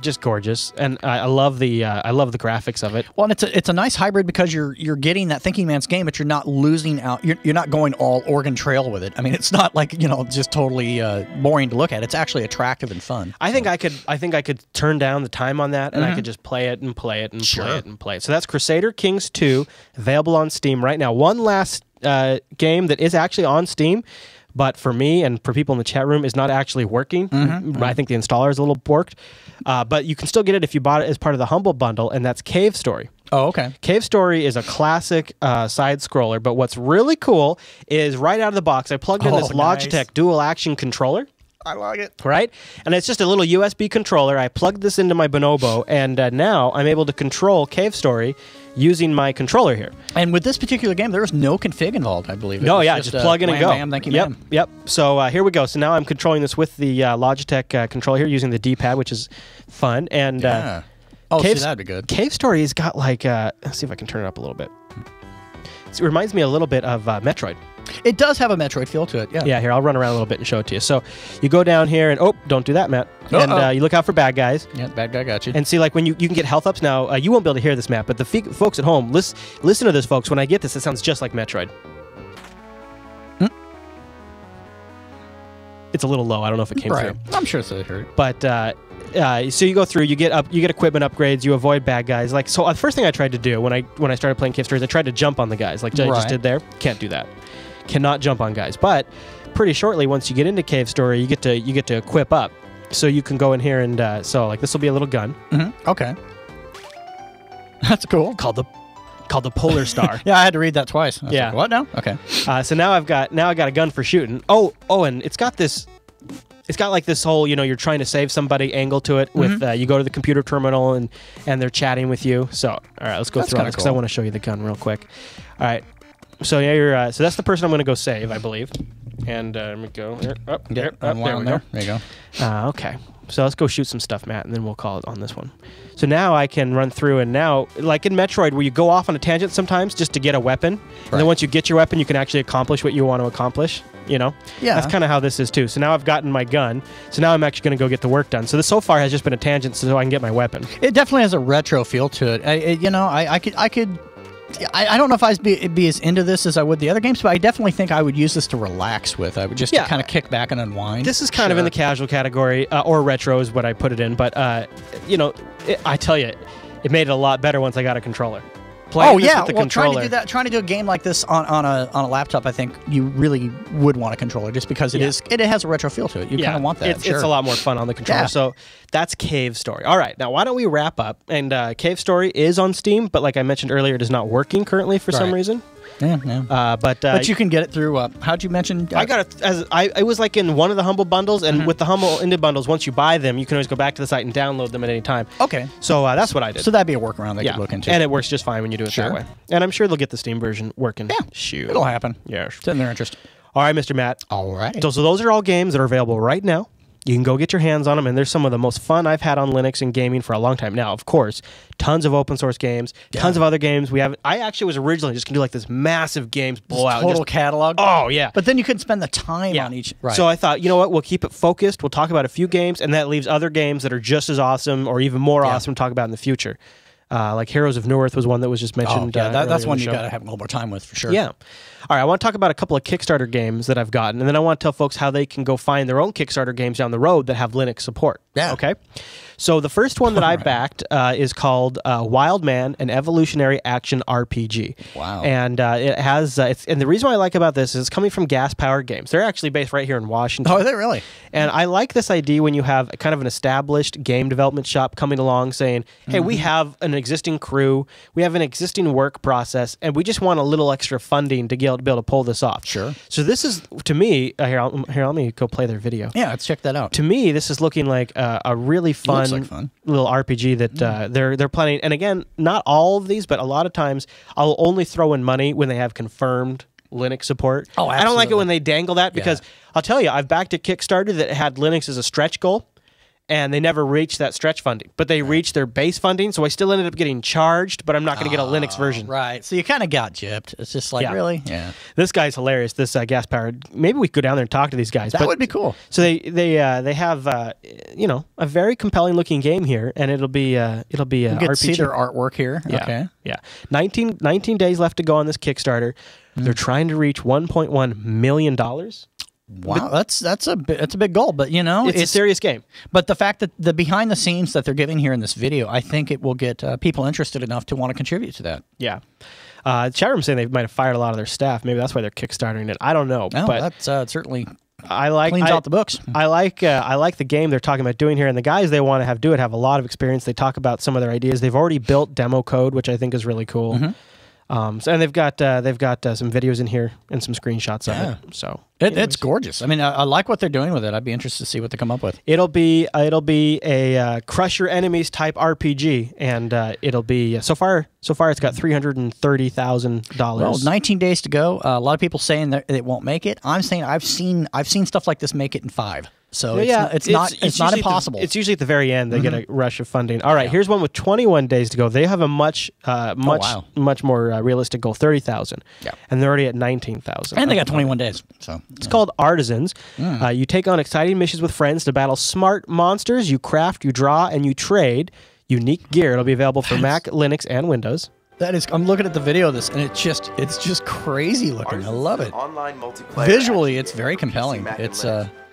just gorgeous, and I, I love the uh, I love the graphics of it. Well, and it's a it's a nice hybrid because you're you're getting that thinking man's game, but you're not losing out. You're, you're not going all Oregon Trail with it. I mean, it's not like you know just totally uh, boring to look at. It's actually attractive and fun. I think I could I think I could turn down the time on that, and I could just play it and play it and Sure. play it and play it. So that's Crusader Kings Two, available on Steam right now. One last uh, game that is actually on Steam. But for me and for people in the chat room, is not actually working. I think the installer is a little borked. Uh, but you can still get it if you bought it as part of the Humble Bundle, and that's Cave Story. Oh, okay. Cave Story is a classic uh, side scroller, but what's really cool is right out of the box, I plugged in Oh, this nice. Logitech dual action controller. I like it. Right? And it's just a little USB controller. I plugged this into my Bonobo, and uh, now I'm able to control Cave Story using my controller here. And with this particular game, there was no config involved. I believe. It No, yeah, just, uh, plug in and go. Bam, thank you, yep, ma'am. yep. So uh, here we go. So now I'm controlling this with the uh, Logitech uh, controller here, using the D-pad, which is fun. And uh, Yeah. Oh, Cave, see, that'd be good. Cave Story's got like, uh, let's see if I can turn it up a little bit. It reminds me a little bit of uh, Metroid. It does have a Metroid feel to it. Yeah. Yeah, here I'll run around a little bit and show it to you. So you go down here and oh, don't do that, Matt. And Uh-oh. uh, you look out for bad guys Yeah. Bad guy got you. and see like when you, you can get health ups. Now uh, you won't be able to hear this, Matt, but the fe- folks at home, listen listen to this, folks. When I get this, it sounds just like Metroid. Hmm? It's a little low. I don't know if it came right. through. I'm sure it's hurt. But uh, uh, so you go through, you get up, you get equipment upgrades, you avoid bad guys. Like so, uh, the first thing I tried to do when I when I started playing Cave Stories, I tried to jump on the guys, like I just did there. Can't do that. Cannot jump on guys. But pretty shortly, once you get into Cave Story, you get to you get to equip up. So you can go in here and uh, so like this will be a little gun hmm Okay. That's cool. called the called the Polar Star. Yeah, I had to read that twice. I was Yeah. like, what now? Okay. Uh, so now I've got now I got a gun for shooting. Oh oh, and it's got this. It's got like this whole you know you're trying to save somebody angle to it. Mm-hmm. With uh, you go to the computer terminal and and they're chatting with you. So all right, let's go That's through all kinda this because I cool. want to show you the gun real quick. All right. So yeah, you're uh, so that's the person I'm going to go save, I believe. And uh, let me go. Here, up, here, up, there we unwound go. there. There you go. Uh, okay. So let's go shoot some stuff, Matt, and then we'll call it on this one. So now I can run through, and now, like in Metroid, where you go off on a tangent sometimes just to get a weapon, and then once you get your weapon, you can actually accomplish what you want to accomplish. You know, Yeah. that's kind of how this is too. So now I've gotten my gun. So now I'm actually going to go get the work done. So this so far has just been a tangent, so I can get my weapon. It definitely has a retro feel to it. I, it you know, I, I could, I could, I, I don't know if I'd be, be as into this as I would the other games, but I definitely think I would use this to relax with. I would just Yeah. kind of kick back and unwind. This is kind of in the casual category, uh, or retro is what I put it in. But uh, you know, it, I tell you, it made it a lot better once I got a controller. Playing Oh yeah, with the well, trying to do that, trying to do a game like this on, on a on a laptop, I think you really would want a controller just because it Yeah. is it, has a retro feel to it. You kind of want that. It's, sure. it's a lot more fun on the controller. Yeah. So that's Cave Story. All right, now why don't we wrap up? And uh, Cave Story is on Steam, but like I mentioned earlier, it is not working currently for some reason. Yeah, yeah. Uh, but uh, but you can get it through. Uh, how'd you mention? Uh, I got it as I it was like in one of the humble bundles, and with the humble indie bundles, once you buy them, you can always go back to the site and download them at any time. Okay. So uh, that's what I did. So that'd be a workaround they yeah, could look into. and it works just fine when you do it Sure. that way. And I'm sure they'll get the Steam version working. Yeah. shoot, It'll happen. Yeah. It's in their interest. All right, Mr. Matt. All right. So, so those are all games that are available right now. You can go get your hands on them, and there's some of the most fun I've had on Linux and gaming for a long time. Now, of course, tons of open source games, tons of other games. We have. I actually was originally just gonna do like this massive games blowout. Total just- catalog. oh yeah. But then you couldn't spend the time yeah. on each. Right. So I thought, you know what? We'll keep it focused. We'll talk about a few games, and that leaves other games that are just as awesome or even more Yeah. awesome to talk about in the future. Uh, like Heroes of Newerth was one that was just oh, mentioned. yeah, uh, that, that's one you got to have a little more time with for sure. Yeah. All right. I want to talk about a couple of Kickstarter games that I've gotten, and then I want to tell folks how they can go find their own Kickstarter games down the road that have Linux support. Yeah. Okay. So the first one that I Right. backed uh, is called uh, Wildman, an evolutionary action RPG. Wow. And uh, it has, uh, it's, and the reason why I like about this is it's coming from Gas Powered Games. They're actually based right here in Washington. Oh, is it really? And I like this idea when you have kind of an established game development shop coming along saying, hey, we Mm-hmm. have an existing crew, we have an existing work process, and we just want a little extra funding to be able to, be able to pull this off. Sure. So this is, to me, uh, here, I'll, here, let me go play their video. Yeah, let's check that out. To me, this is looking like a, a really fun, like fun. little RPG that uh, they're they're planning. And again, not all of these, but a lot of times I'll only throw in money when they have confirmed Linux support. Oh, I don't like it when they dangle that because I'll tell you, I've backed a Kickstarter that had Linux as a stretch goal. And they never reached that stretch funding, but they reached their base funding. So I still ended up getting charged, but I'm not going to get a Linux version. Right. So you kind of got gypped. It's just like, Yeah. really? Yeah. This guy's hilarious. This uh, gas powered. Maybe we could go down there and talk to these guys. That but- would be cool. So they they uh, they have uh, you know a very compelling looking game here, and it'll be uh, it'll be a You get RPG. see their artwork here. yeah, Okay. yeah. 19, 19 days left to go on this Kickstarter. Hmm. They're trying to reach one point one million dollars. Wow, that's that's a that's a big goal, but you know, It's, a serious game. But the fact that the behind the scenes that they're giving here in this video, I think it will get uh, people interested enough to want to contribute to that. Yeah. Uh, chat room saying they might have fired a lot of their staff. Maybe that's why they're kickstarting it. I don't know, No, but that's uh, certainly I like cleans I, out the books. I like uh, I like the game they're talking about doing here, and the guys they want to have do it have a lot of experience. They talk about some of their ideas. They've already built demo code, which I think is really cool. Mm-hmm. Um, so, and they've got uh, they've got uh, some videos in here and some screenshots of Yeah. it. So It, it's gorgeous. I mean, I, I like what they're doing with it. I'd be interested to see what they come up with. It'll be uh, it'll be a uh, crush your enemies type RPG, and uh, it'll be uh, so far so far it's got three hundred and thirty thousand Well, dollars. 19 days to go. Uh, a lot of people saying that it won't make it. I'm saying I've seen I've seen stuff like this make it in five. So it's, not, it's, not it's, not usually at the- impossible. Mm-hmm. it's usually at the very end they get a rush of funding. All right, here's one with 21 days to go. They have a much uh, much Oh, wow. much more uh, realistic goal, 30,000. Yeah. and they're already at 19,000. and they got 21 days. So It's called Artisans. Mm. Uh, you take on exciting missions with friends to battle smart monsters. You craft, you draw, and you trade unique gear. It'll be available for Mac, Linux, and Windows. that is. I'm looking at the video of this, and it's just it's just crazy looking. I love it. Online multiplayer Visually, it's very for PC, compelling. Mac, It's, Linux, uh, where you'll fight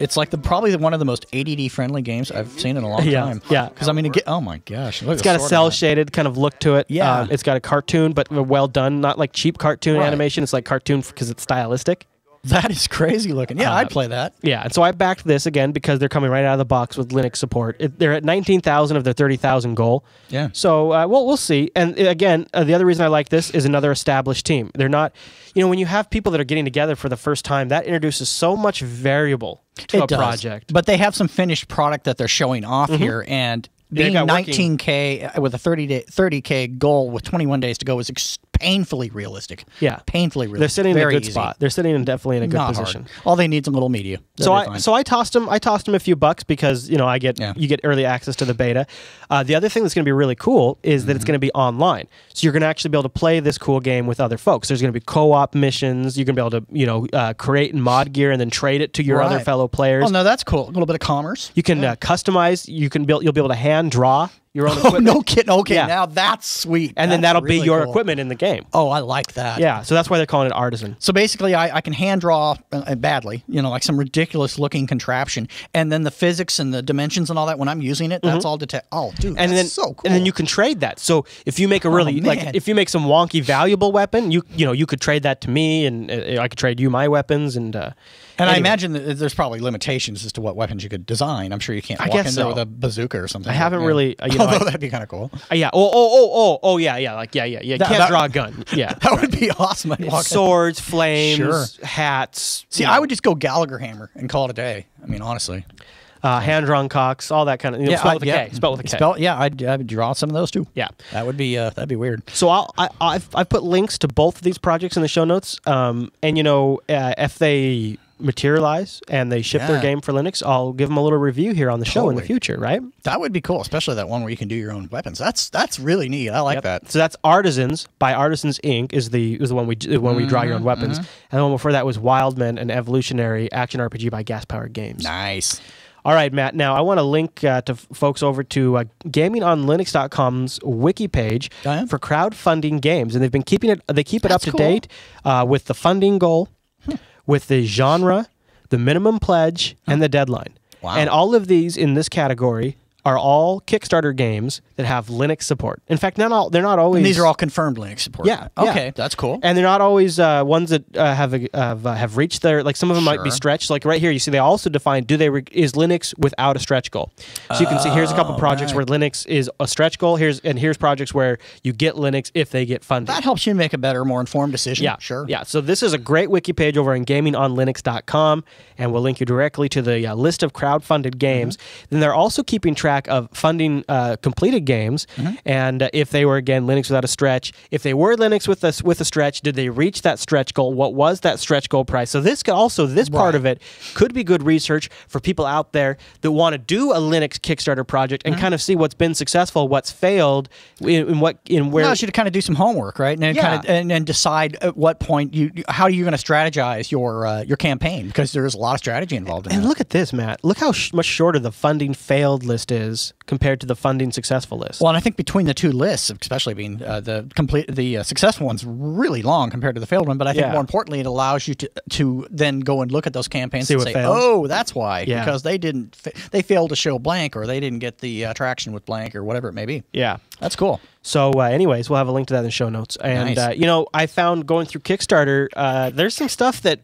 It's like the probably one of the most ADD friendly games I've seen in a long Yeah, time. yeah. Because I mean, it get, oh my gosh, look It's got a cell shaded kind of look to it. Yeah. Um, it's got a cartoon, but well done, not like cheap cartoon Right. animation. It's like cartoon because it's stylistic. That is crazy looking. Yeah, Uh, I'd play that. Yeah, and so I backed this again because they're coming right out of the box with Linux support. It, they're at nineteen thousand of their thirty thousand goal. Yeah. So uh, well, we'll see. And uh, again, uh, the other reason I like this is another established team. They're not, you know, when you have people that are getting together for the first time, that introduces so much variable to a does. project. But they have some finished product that they're showing off here, and Being got 19k with a 30 day 30k goal with 21 days to go is ex- painfully realistic. Yeah. painfully realistic. They're sitting in a good easy. spot. They're sitting in definitely in a good Not position. hard. All they need is a little media. So I so I tossed them I tossed them a few bucks because you know I get Yeah. you get early access to the beta. Uh, the other thing that's going to be really cool is that it's Mm-hmm. going to be online. So you're going to actually be able to play this cool game with other folks. There's going to be co-op missions. You're going to be able to you know uh, create and mod gear and then trade it to your other fellow players. Oh no, that's cool. A little bit of commerce. You can uh, customize. You can build. You'll be able to hand draw your own Oh no kidding. Okay, Yeah. now that's sweet. and then that'll be your cool. equipment in the game. Oh, I like that. Yeah, so that's why they're calling it artisan. So basically, I, I can hand draw uh, badly, you know, like some ridiculous looking contraption, and then the physics and the dimensions and all that. When I'm using it, that's all detect. Oh, dude, Mm-hmm. and that's then so cool. and then you can trade that. So if you make a really man. like if you make some wonky valuable weapon, you you know you could trade that to me, and uh, I could trade you my weapons, and uh, And I imagine that there's probably limitations as to what weapons you could design. I'm sure you can't I walk guess in there with a bazooka or something. I haven't Yeah. really uh, you Oh, Although I- that'd be kind of cool. Uh, yeah. Oh, oh, oh, oh, oh, yeah, yeah. Like, yeah, yeah, yeah. You That- can't that- draw a gun. Yeah. That would be awesome. I'd. Swords, flames, Sure. hats. See, you I would just go Gallagher hammer and call it a day. I mean, honestly. uh, hand drawn cocks, all that kind of. You know, spelled with a K. Spelled with a K. Spell, yeah, I'd, I would draw some of those too. Yeah. That would be uh, that'd be weird. So I'll, I, I've I've put links to both of these projects in the show notes. Um, and you know, uh, if they materialize and they ship their game for Linux, I'll give them a little review here on the show in the future, right? That would be cool, especially that one where you can do your own weapons. That's that's really neat. I like Yep. that. So that's Artisans by Artisans Inc. is the is the one we the one we draw your own Mm-hmm, weapons, and the one before that was Wildman, an evolutionary action RPG by Gas Powered Games. Nice. All right, Matt. Now I want to link uh, to f- folks over to uh, GamingOnLinux.com's wiki page for crowdfunding games, and they've been keeping it. They keep it That's up to cool. Hmm. date uh, with the funding goal, with the genre, the minimum pledge, and the deadline. Wow. And all of these in this category are all Kickstarter games that have Linux support. In fact, not all. They're not always. And these are all confirmed Linux support. Yeah, yeah. Okay, that's cool. and they're not always uh, ones that uh, have a, uh, have reached their like some of them might be stretched. Like right here, you see they also define do they re- is Linux without a stretch goal. So you can see here's a couple projects Oh, right. where Linux is a stretch goal. Here's and here's projects where you get Linux if they get funded. that helps you make a better, more informed decision. yeah, sure. Yeah, so this is a great wiki page over on gamingonlinux.com, and we'll link you directly to the uh, list of crowd-funded games. Mm-hmm. Then they're also keeping track of funding uh, completed games, Mm-hmm. and uh, if they were again Linux without a stretch, if they were Linux with a with a stretch, did they reach that stretch goal? What was that stretch goal price? So this could also this part of it could be good research for people out there that want to do a Linux Kickstarter project and Mm-hmm. kind of see what's been successful, what's failed, in, in what in where. allows you to kind of do some homework, right? And then kind of and, and decide at what point you how are you going to strategize your uh, your campaign because there's a lot of strategy involved in it. And that. look at this, Matt. Look how sh- much shorter the funding failed list is compared to the funding successful list. Well, and I think between the two lists, especially being uh, the complete the uh, successful one's really long compared to the failed one, but I think Yeah. more importantly, it allows you to to then go and look at those campaigns See and say, failed. "Oh, that's why," Yeah. because they didn't fa- they failed to show blank or they didn't get the uh, traction with blank or whatever it may be. yeah. That's cool. So, uh, anyways, we'll have a link to that in the show notes. And Nice. uh, you know, I found going through Kickstarter, uh, there's some stuff that.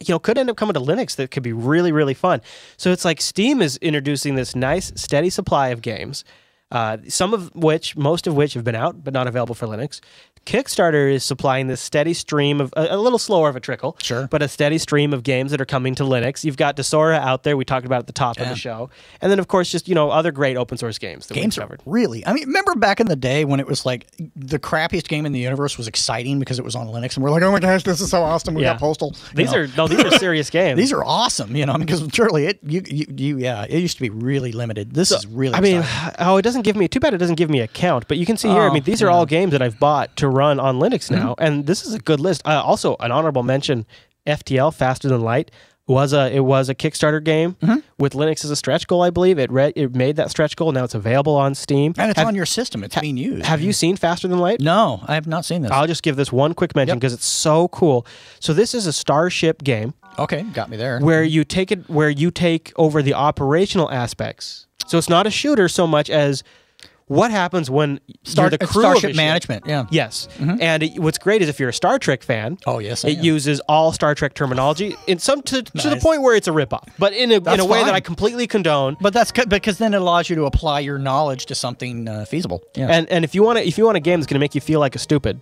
You know, could end up coming to Linux that could be really, really fun. So it's like Steam is introducing this nice, steady supply of games, uh, some of which, most of which have been out but not available for Linux. Kickstarter is supplying this steady stream of a, a little slower of a trickle, Sure. but a steady stream of games that are coming to Linux. You've got Desura out there, we talked about at the top of the show, and then of course just you know other great open source games that Games covered. really. I mean, remember back in the day when it was like the crappiest game in the universe was exciting because it was on Linux, and we're like, "Oh my gosh, this is so awesome! We Yeah. got Postal." These know? are no, these are serious games. These are awesome, you know, because surely it, you, you, you, yeah, it used to be really limited. This is really. I mean, oh, it doesn't give me. Too bad it doesn't give me a count. But you can see here. I Oh, mean, these are all games that I've bought to run on Linux now, Mm-hmm. and this is a good list. Uh, also, an honorable mention: FTL Faster Than Light was a it was a Kickstarter game Mm-hmm. with Linux as a stretch goal. I believe it re- it made that stretch goal. Now it's available on Steam. and it's have, on your system; it's being used. Have you seen Faster Than Light? No, I have not seen this. I'll just give this one quick mention Yep. because it's so cool. So this is a Starship game okay, got me there. where you take it where you take over the operational aspects. So it's not a shooter so much as what happens when Star- you're the it's crew Starship ship. management, yeah. Yes, and it, what's great is if you're a Star Trek fan. Oh, yes, I it am. uses all Star Trek terminology in some to, to the point where it's a ripoff, but in a in a way that. I completely condone. But that's c- because then it allows you to apply your knowledge to something uh, feasible. Yeah. And and if you want to if you want a game that's going to make you feel like a stupid,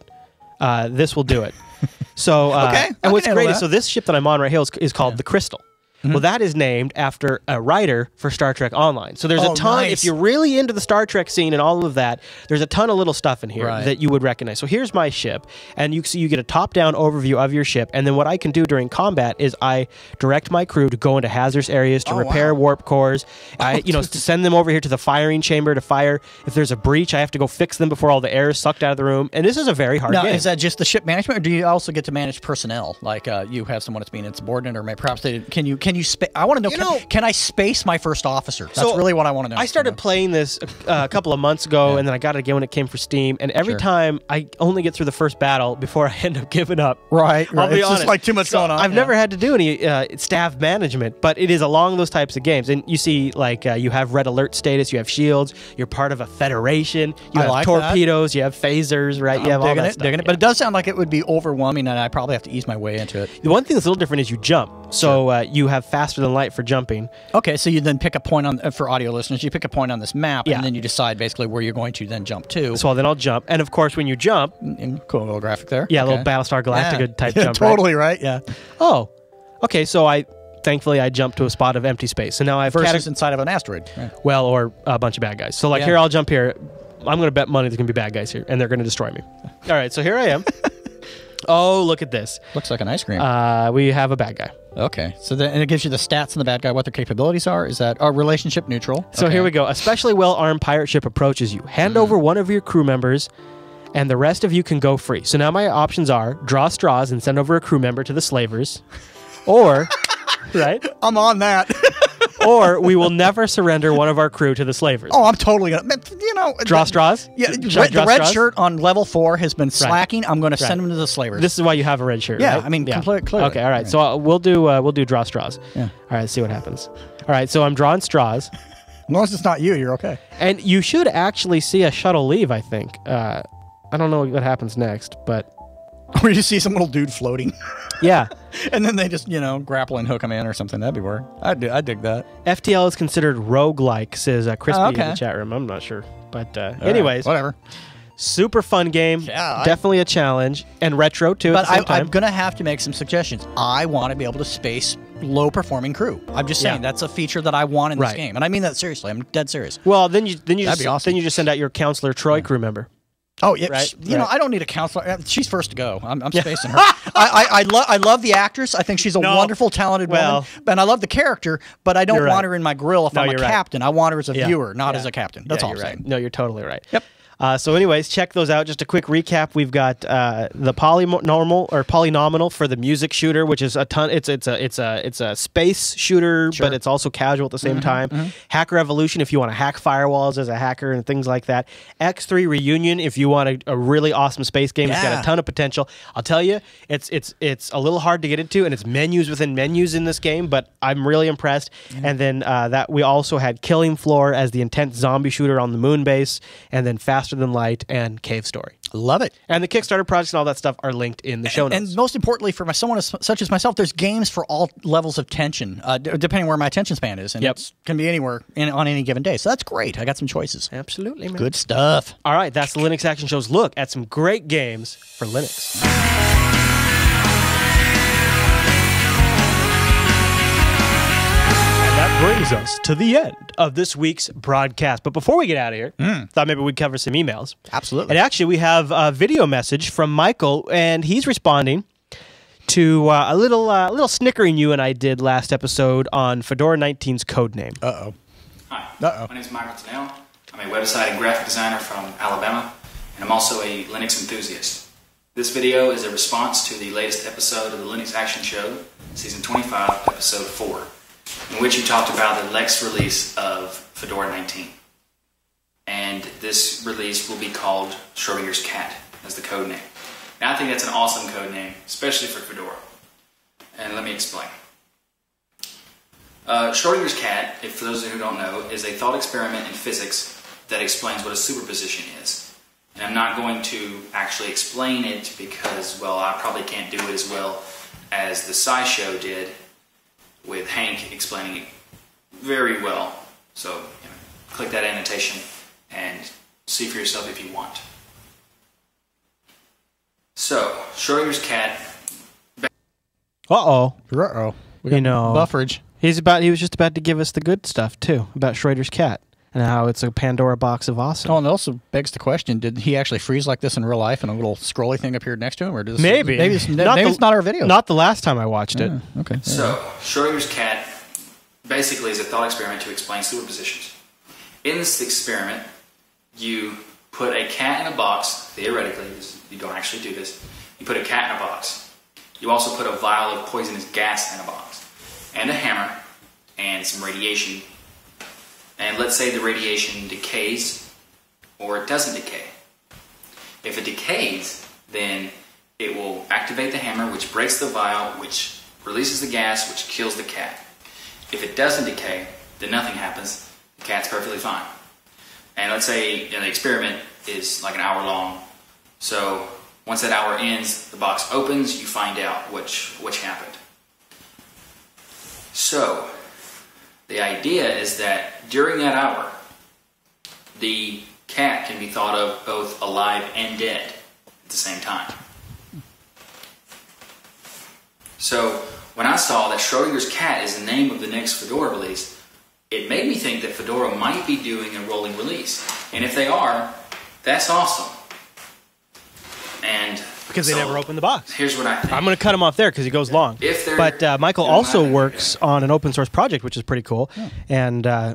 uh, this will do it. So uh, Okay, and what's great handle is so this ship that I'm on right here is, is called the Kestrel. Well, that is named after a writer for Star Trek Online. So there's Oh, a ton. nice. If you're really into the Star Trek scene and all of that, there's a ton of little stuff in here Right. that you would recognize. So here's my ship, and you see you get a top-down overview of your ship, and then what I can do during combat is I direct my crew to go into hazardous areas to Oh, repair wow. warp cores. I, you know, to send them over here to the firing chamber to fire. If there's a breach, I have to go fix them before all the air is sucked out of the room. And this is a very hard now, game. is that just the ship management, or do you also get to manage personnel? Like uh, you have someone that's being insubordinate, or maybe perhaps they can you can you spa- I want to know, You can, know- can I space my first officer? That's So, really what I want to know. I started playing this a, a couple of months ago, and then I got it again when it came for Steam. And every Sure. time I only get through the first battle before I end up giving up. Right, I'll right. be It's just, honest. like, too much So going on, I've yeah. never had to do any uh, staff management, but it is along those types of games. And you see, like, uh, you have red alert status, you have shields, you're part of a federation, you I have like that. torpedoes, you have phasers, right? you I'm have all that it, stuff. digging it. yeah. But it does sound like it would be overwhelming, and I probably have to ease my way into it. The one thing that's a little different is you jump. So uh, you have faster than light for jumping. Okay, so you then pick a point on uh, for audio listeners. You pick a point on this map, Yeah. and then you decide basically where you're going to then jump to. So then I'll jump, and of course when you jump, Mm, cool little graphic there. yeah, a Okay. little Battlestar Galactica Yeah. type Yeah, jump. totally right. Yeah. Oh, okay. So I thankfully I jumped to a spot of empty space. So now I've Versus inside of an asteroid. Right. well, or a bunch of bad guys. So like Yeah. here, I'll jump here. I'm going to bet money there's going to be bad guys here, and they're going to destroy me. All right, so here I am. oh, look at this. Looks like an ice cream. Uh, we have a bad guy. okay, so then and it gives you the stats and the bad guy, what their capabilities are. Is that oh, relationship neutral? So Okay. here we go. A specially well armed pirate ship approaches you. Hand over one of your crew members, and the rest of you can go free. So now my options are draw straws and send over a crew member to the slavers, or, right? I'm on that. Or we will never surrender one of our crew to the slavers. oh, I'm totally gonna. You know, Draw straws? Yeah, red, draw the red straws? shirt on level four has been slacking. I'm going to Right. send him to the slavers. This is why you have a red shirt. Yeah, right? I mean, complete- clearly. Okay, all right. Right. So uh, we'll do uh, we'll do draw straws. Yeah. All right, see what happens. All right, so I'm drawing straws, as long as it's not you, you're okay. and you should actually see a shuttle leave. I think. Uh, I don't know what happens next, but Or you see some little dude floating, yeah, and then they just you know grapple and hook him in or something. That'd be weird. I do. I dig that. FTL is considered roguelike, says uh, Crispy Oh, in the chat room. I'm not sure, but uh, All right, anyways, whatever. super fun game. Yeah, definitely a challenge and retro too. But at the same I, time. I'm gonna have to make some suggestions. I want to be able to space low performing crew. I'm just saying Yeah. that's a feature that I want in this game, and I mean that seriously. I'm dead serious. well, then you then you That'd just, be awesome. then you just send out your counselor Troi crew member. Oh yeah, Right, you know. I don't need a counselor. Uh, She's first to go. I'm, I'm spacing her. I I, I love I love the actress. I think she's a No. wonderful, talented Well- woman. And I love the character, but I don't want right. her in my grill if No, I'm a right. captain. I want her as a Yeah. viewer, not Yeah. as a captain. That's Yeah, all I'm saying. right. No, you're totally right. Yep. Uh, so, anyways, check those out. Just a quick recap: we've got uh, the polynormal or polynomial for the music shooter, which is a ton. It's it's a it's a it's a space shooter, Sure. but it's also casual at the Mm-hmm, same time. Hacker Evolution, if you want to hack firewalls as a hacker and things like that. X3 Reunion, if you want a, a really awesome space game, it's got a ton of potential. I'll tell you, it's it's it's a little hard to get into, and it's menus within menus in this game, but I'm really impressed. And then uh, that we also had Killing Floor as the intense zombie shooter on the moon base, and then Faster Than Light and Cave Story. Love it. And the Kickstarter projects and all that stuff are linked in the show notes. And most importantly, for my, someone as, such as myself, there's games for all levels of tension, uh, d- depending where my attention span is, and Yep. it can be anywhere in, on any given day. So that's great. I got some choices. Absolutely, man. Good stuff. All right, that's the Linux Action Show's look at some great games for Linux. That brings us to the end of this week's broadcast. But before we get out of here, thought maybe we'd cover some emails. Absolutely. And actually, we have a video message from Michael, and he's responding to uh, a little uh, a little snickering you and I did last episode on Fedora 19's code name. Uh oh. Hi, Uh-oh. my name is Michael Tennell. I'm a website and graphic designer from Alabama, and I'm also a Linux enthusiast. This video is a response to the latest episode of the Linux Action Show, Season 25, Episode 4, in which you talked about the Lex release of Fedora 19. And this release will be called Schrodinger's Cat as the code name. Now, I think that's an awesome code name, especially for Fedora. And let me explain. Uh, Schrodinger's cat, if for those who don't know, is a thought experiment in physics that explains what a superposition is. And I'm not going to actually explain it because, well, I probably can't do it as well as the SciShow did with Hank explaining it very well. So, you know, click that annotation and see for yourself if you want. So, Schrodinger's cat Uh oh. Uh oh. You know, Bufferage. He's about. He was just about to give us the good stuff too about Schroeder's cat and how it's a Pandora box of awesome. Oh, and it also begs the question: Did he actually freeze like this in real life, and a little scrolly thing appeared next to him, or does maybe. maybe it's, Not maybe the- it's not our video? Not the last time I watched it. okay. So, Schrodinger's cat basically is a thought experiment to explain superpositions. In this experiment, you put a cat in a box, theoretically, you don't actually do this. You put a cat in a box. You also put a vial of poisonous gas in a box, and a hammer, and some radiation. And let's say the radiation decays, or it doesn't decay. If it decays, then it will activate the hammer, which breaks the vial, which releases the gas, which kills the cat. If it doesn't decay, then nothing happens. The cat's perfectly fine. And let's say you know, the experiment is like an hour long. So once that hour ends, the box opens, you find out which which happened. So, the idea is that during that hour, the cat can be thought of both alive and dead at the same time. So, when I saw that Schrodinger's cat is the name of the next Fedora release, it made me think that Fedora might be doing a rolling release. And if they are, that's awesome. And because they so, never open the box. Here's what I think. I'm going to cut him off there because he goes long. If but uh, Michael also have it. works on an open source project, which is pretty cool. And uh,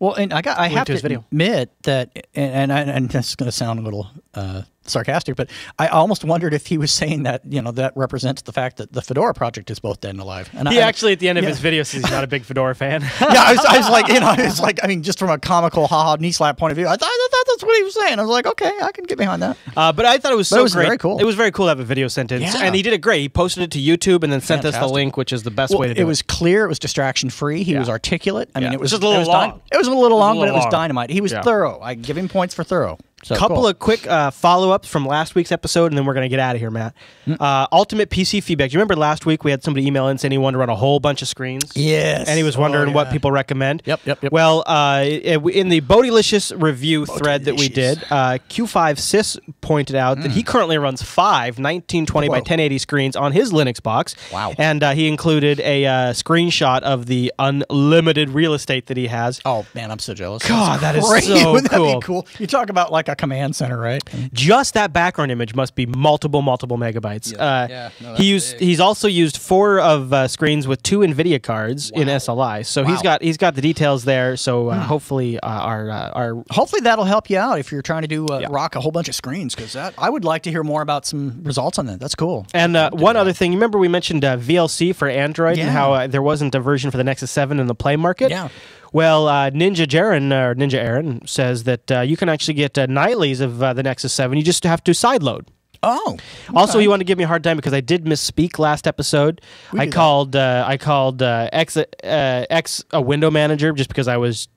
Well, and I got I have to to his video. admit that, and and, and this is going to sound a little uh, sarcastic, but I almost wondered if he was saying that you know that represents the fact that the Fedora project is both dead and alive. And he I, actually, at the end of yeah. his video, says he's not a big Fedora fan. yeah, I was, I was like, you know, it's like, I mean, just from a comical haha knee slap point of view, I thought, I thought that's what he was saying. I was like, okay, I can get behind that. Uh, but I thought it was But so it was great. very cool. It was very cool to have a video sentence, Yeah. and he did it great. He posted it to YouTube and then sent us the link, which is the best Well, way to do it it. was clear. It was distraction free. He Yeah. was articulate. I mean, it was Just a little it was long. dy- it was a little long, but little it was long. dynamite. He was thorough. I give him points for thorough. So couple cool. of quick uh, follow ups from last week's episode, and then we're going to get out of here, Matt. Mm. Uh, ultimate PC feedback. Do you remember last week we had somebody email in saying he wanted to run a whole bunch of screens? yes, And he was wondering Oh, what people recommend. Yep, yep, yep. Well, uh, in the Bodylicious review thread that we did, uh, Q5Sys pointed out that he currently runs five 1920 by 1080 screens on his Linux box. Wow. And uh, he included a uh, screenshot of the unlimited real estate that he has. Oh man, I'm so jealous. God, That's that is great. so Wouldn't that be cool. cool. You talk about like a command center, right? just that background image must be multiple, multiple megabytes. Uh, Yeah, no, he used. big. He's also used four of uh, screens with two NVIDIA cards in SLI. So he's Wow. Hmm. got he's got the details there. So uh, hopefully uh, our uh, our Hopefully that'll help you out if you're trying to do uh, Yeah. rock a whole bunch of screens because that I would like to hear more about some results on that. That's cool. and uh, one other thing. You remember we mentioned uh, VLC for Android and how uh, there wasn't a version for the Nexus Seven in the Play market. Yeah. Well, uh, Ninja Jaren or Ninja Aaron says that uh, you can actually get uh, nightlies of uh, the Nexus Seven. You just have to sideload. Oh, Also, you want to give me a hard time because I did misspeak last episode. I do that. called uh, I called uh, X uh, X a window manager just because I was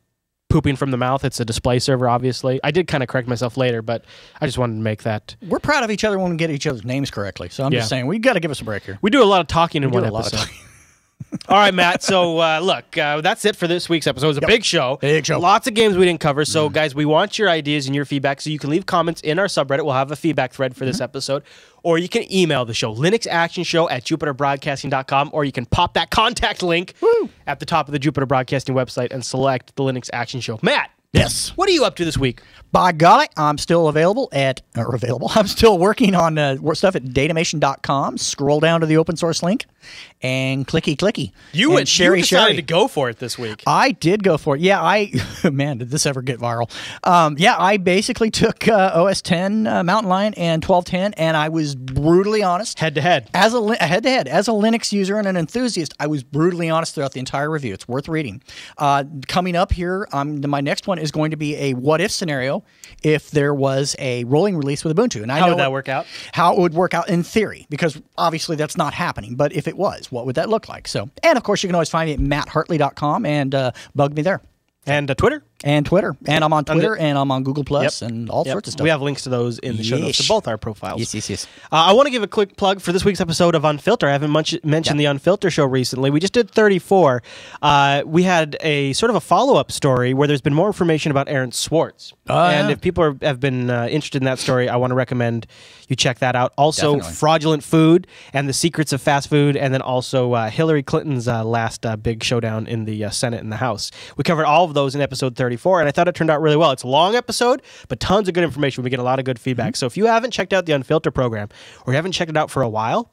pooping from the mouth. It's a display server, obviously. I did kind of correct myself later, but I just wanted to make that. we're proud of each other when we get each other's names correctly. So I'm Yeah. just saying we got to give us a break here. We do a lot of talking in We do one a lot of episode. All right, Matt. So uh, look, uh, that's it for this week's episode. It was a big show. Big show. Mm. Lots of games we didn't cover. So, guys, we want your ideas and your feedback. So you can leave comments in our subreddit. We'll have a feedback thread for this Mm-hmm. episode. Or you can email the show, linuxactionshow at jupiterbroadcasting.com. Or you can pop that contact link at the top of the Jupiter Broadcasting website and select the Linux Action Show. Matt, Yes. what are you up to this week? By golly, I'm still available at, or available, I'm still working on uh, stuff at datamation.com. Scroll down to the open source link and clicky clicky. You and went, Sherry you decided Sherry. to go for it this week. I did go for it. Yeah, I man, did this ever get viral? Um, yeah, I basically took uh, OS 10 uh, Mountain Lion and 1210, and I was brutally honest. Head to head. As a head to head, as a Linux user and an enthusiast, I was brutally honest throughout the entire review. It's worth reading. Uh, coming up here, um, my next one is going to be a what if scenario if there was a rolling release with Ubuntu. And I How know would that work out? How it would work out in theory, because obviously that's not happening. But if it was, what would that look like? So, and of course, you can always find me at matthartley.com and uh, bug me there. And uh, Twitter. And Twitter. And I'm on Twitter and I'm on Google Plus Yep. and all Yep. sorts of stuff. We have links to those in the show notes to both our profiles. yes, yes, yes. Uh, I want to give a quick plug for this week's episode of Unfilter. I haven't much mentioned the Unfilter show recently. We just did 34. Uh, we had a sort of a follow up story where there's been more information about Aaron Swartz. Oh, and yeah. if people are, have been uh, interested in that story, I want to recommend you check that out. Also, Definitely. fraudulent food and the secrets of fast food, and then also uh, Hillary Clinton's uh, last uh, big showdown in the uh, Senate and the House. We covered all of those in episode 34, and I thought it turned out really well. It's a long episode, but tons of good information. We get a lot of good feedback. So if you haven't checked out the Unfilter program, or you haven't checked it out for a while,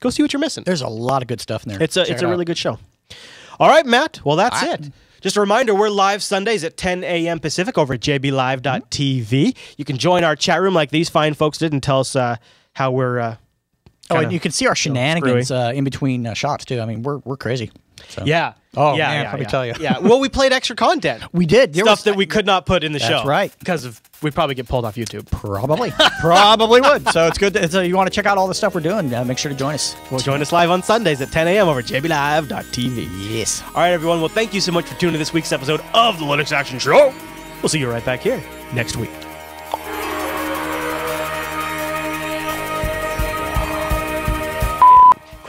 go see what you're missing. There's a lot of good stuff in there. It's a Check it's it a out. really good show. All right, Matt. Well, that's I- it. Just a reminder, we're live Sundays at 10 a.m. Pacific over at jblive.tv. You can join our chat room like these fine folks did and tell us uh, how we're. Uh, Oh, and you can see our shenanigans uh, in between uh, shots too. I mean, we're we're crazy. So. yeah. Oh, yeah, man, yeah, let me yeah. tell you. Yeah. Well, we played extra content. we did There Stuff that we could not put in the That's show. right. Because of we'd probably get pulled off YouTube. probably probably would. So it's good. That, so you want to check out all the stuff we're doing? Uh, make sure to join us. Well, join us live on Sundays at 10 a.m. over jblive.tv. Yes. All right, everyone. Well, thank you so much for tuning to this week's episode of the Linux Action Show. We'll see you right back here next week.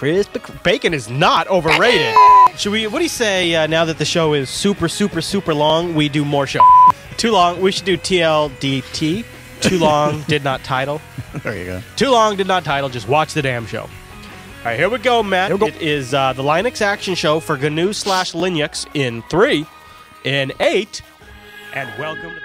Chris Bec- Bacon is not overrated. Should we? What do you say uh, now that the show is super, super, super long? We do more show. Too long. We should do TLDT. Too long did not title. There you go. Too long did not title. Just watch the damn show. All right, here we go, Matt. We go. It is uh, the Linux Action Show for GNU slash Linux in three, in eight, and welcome to.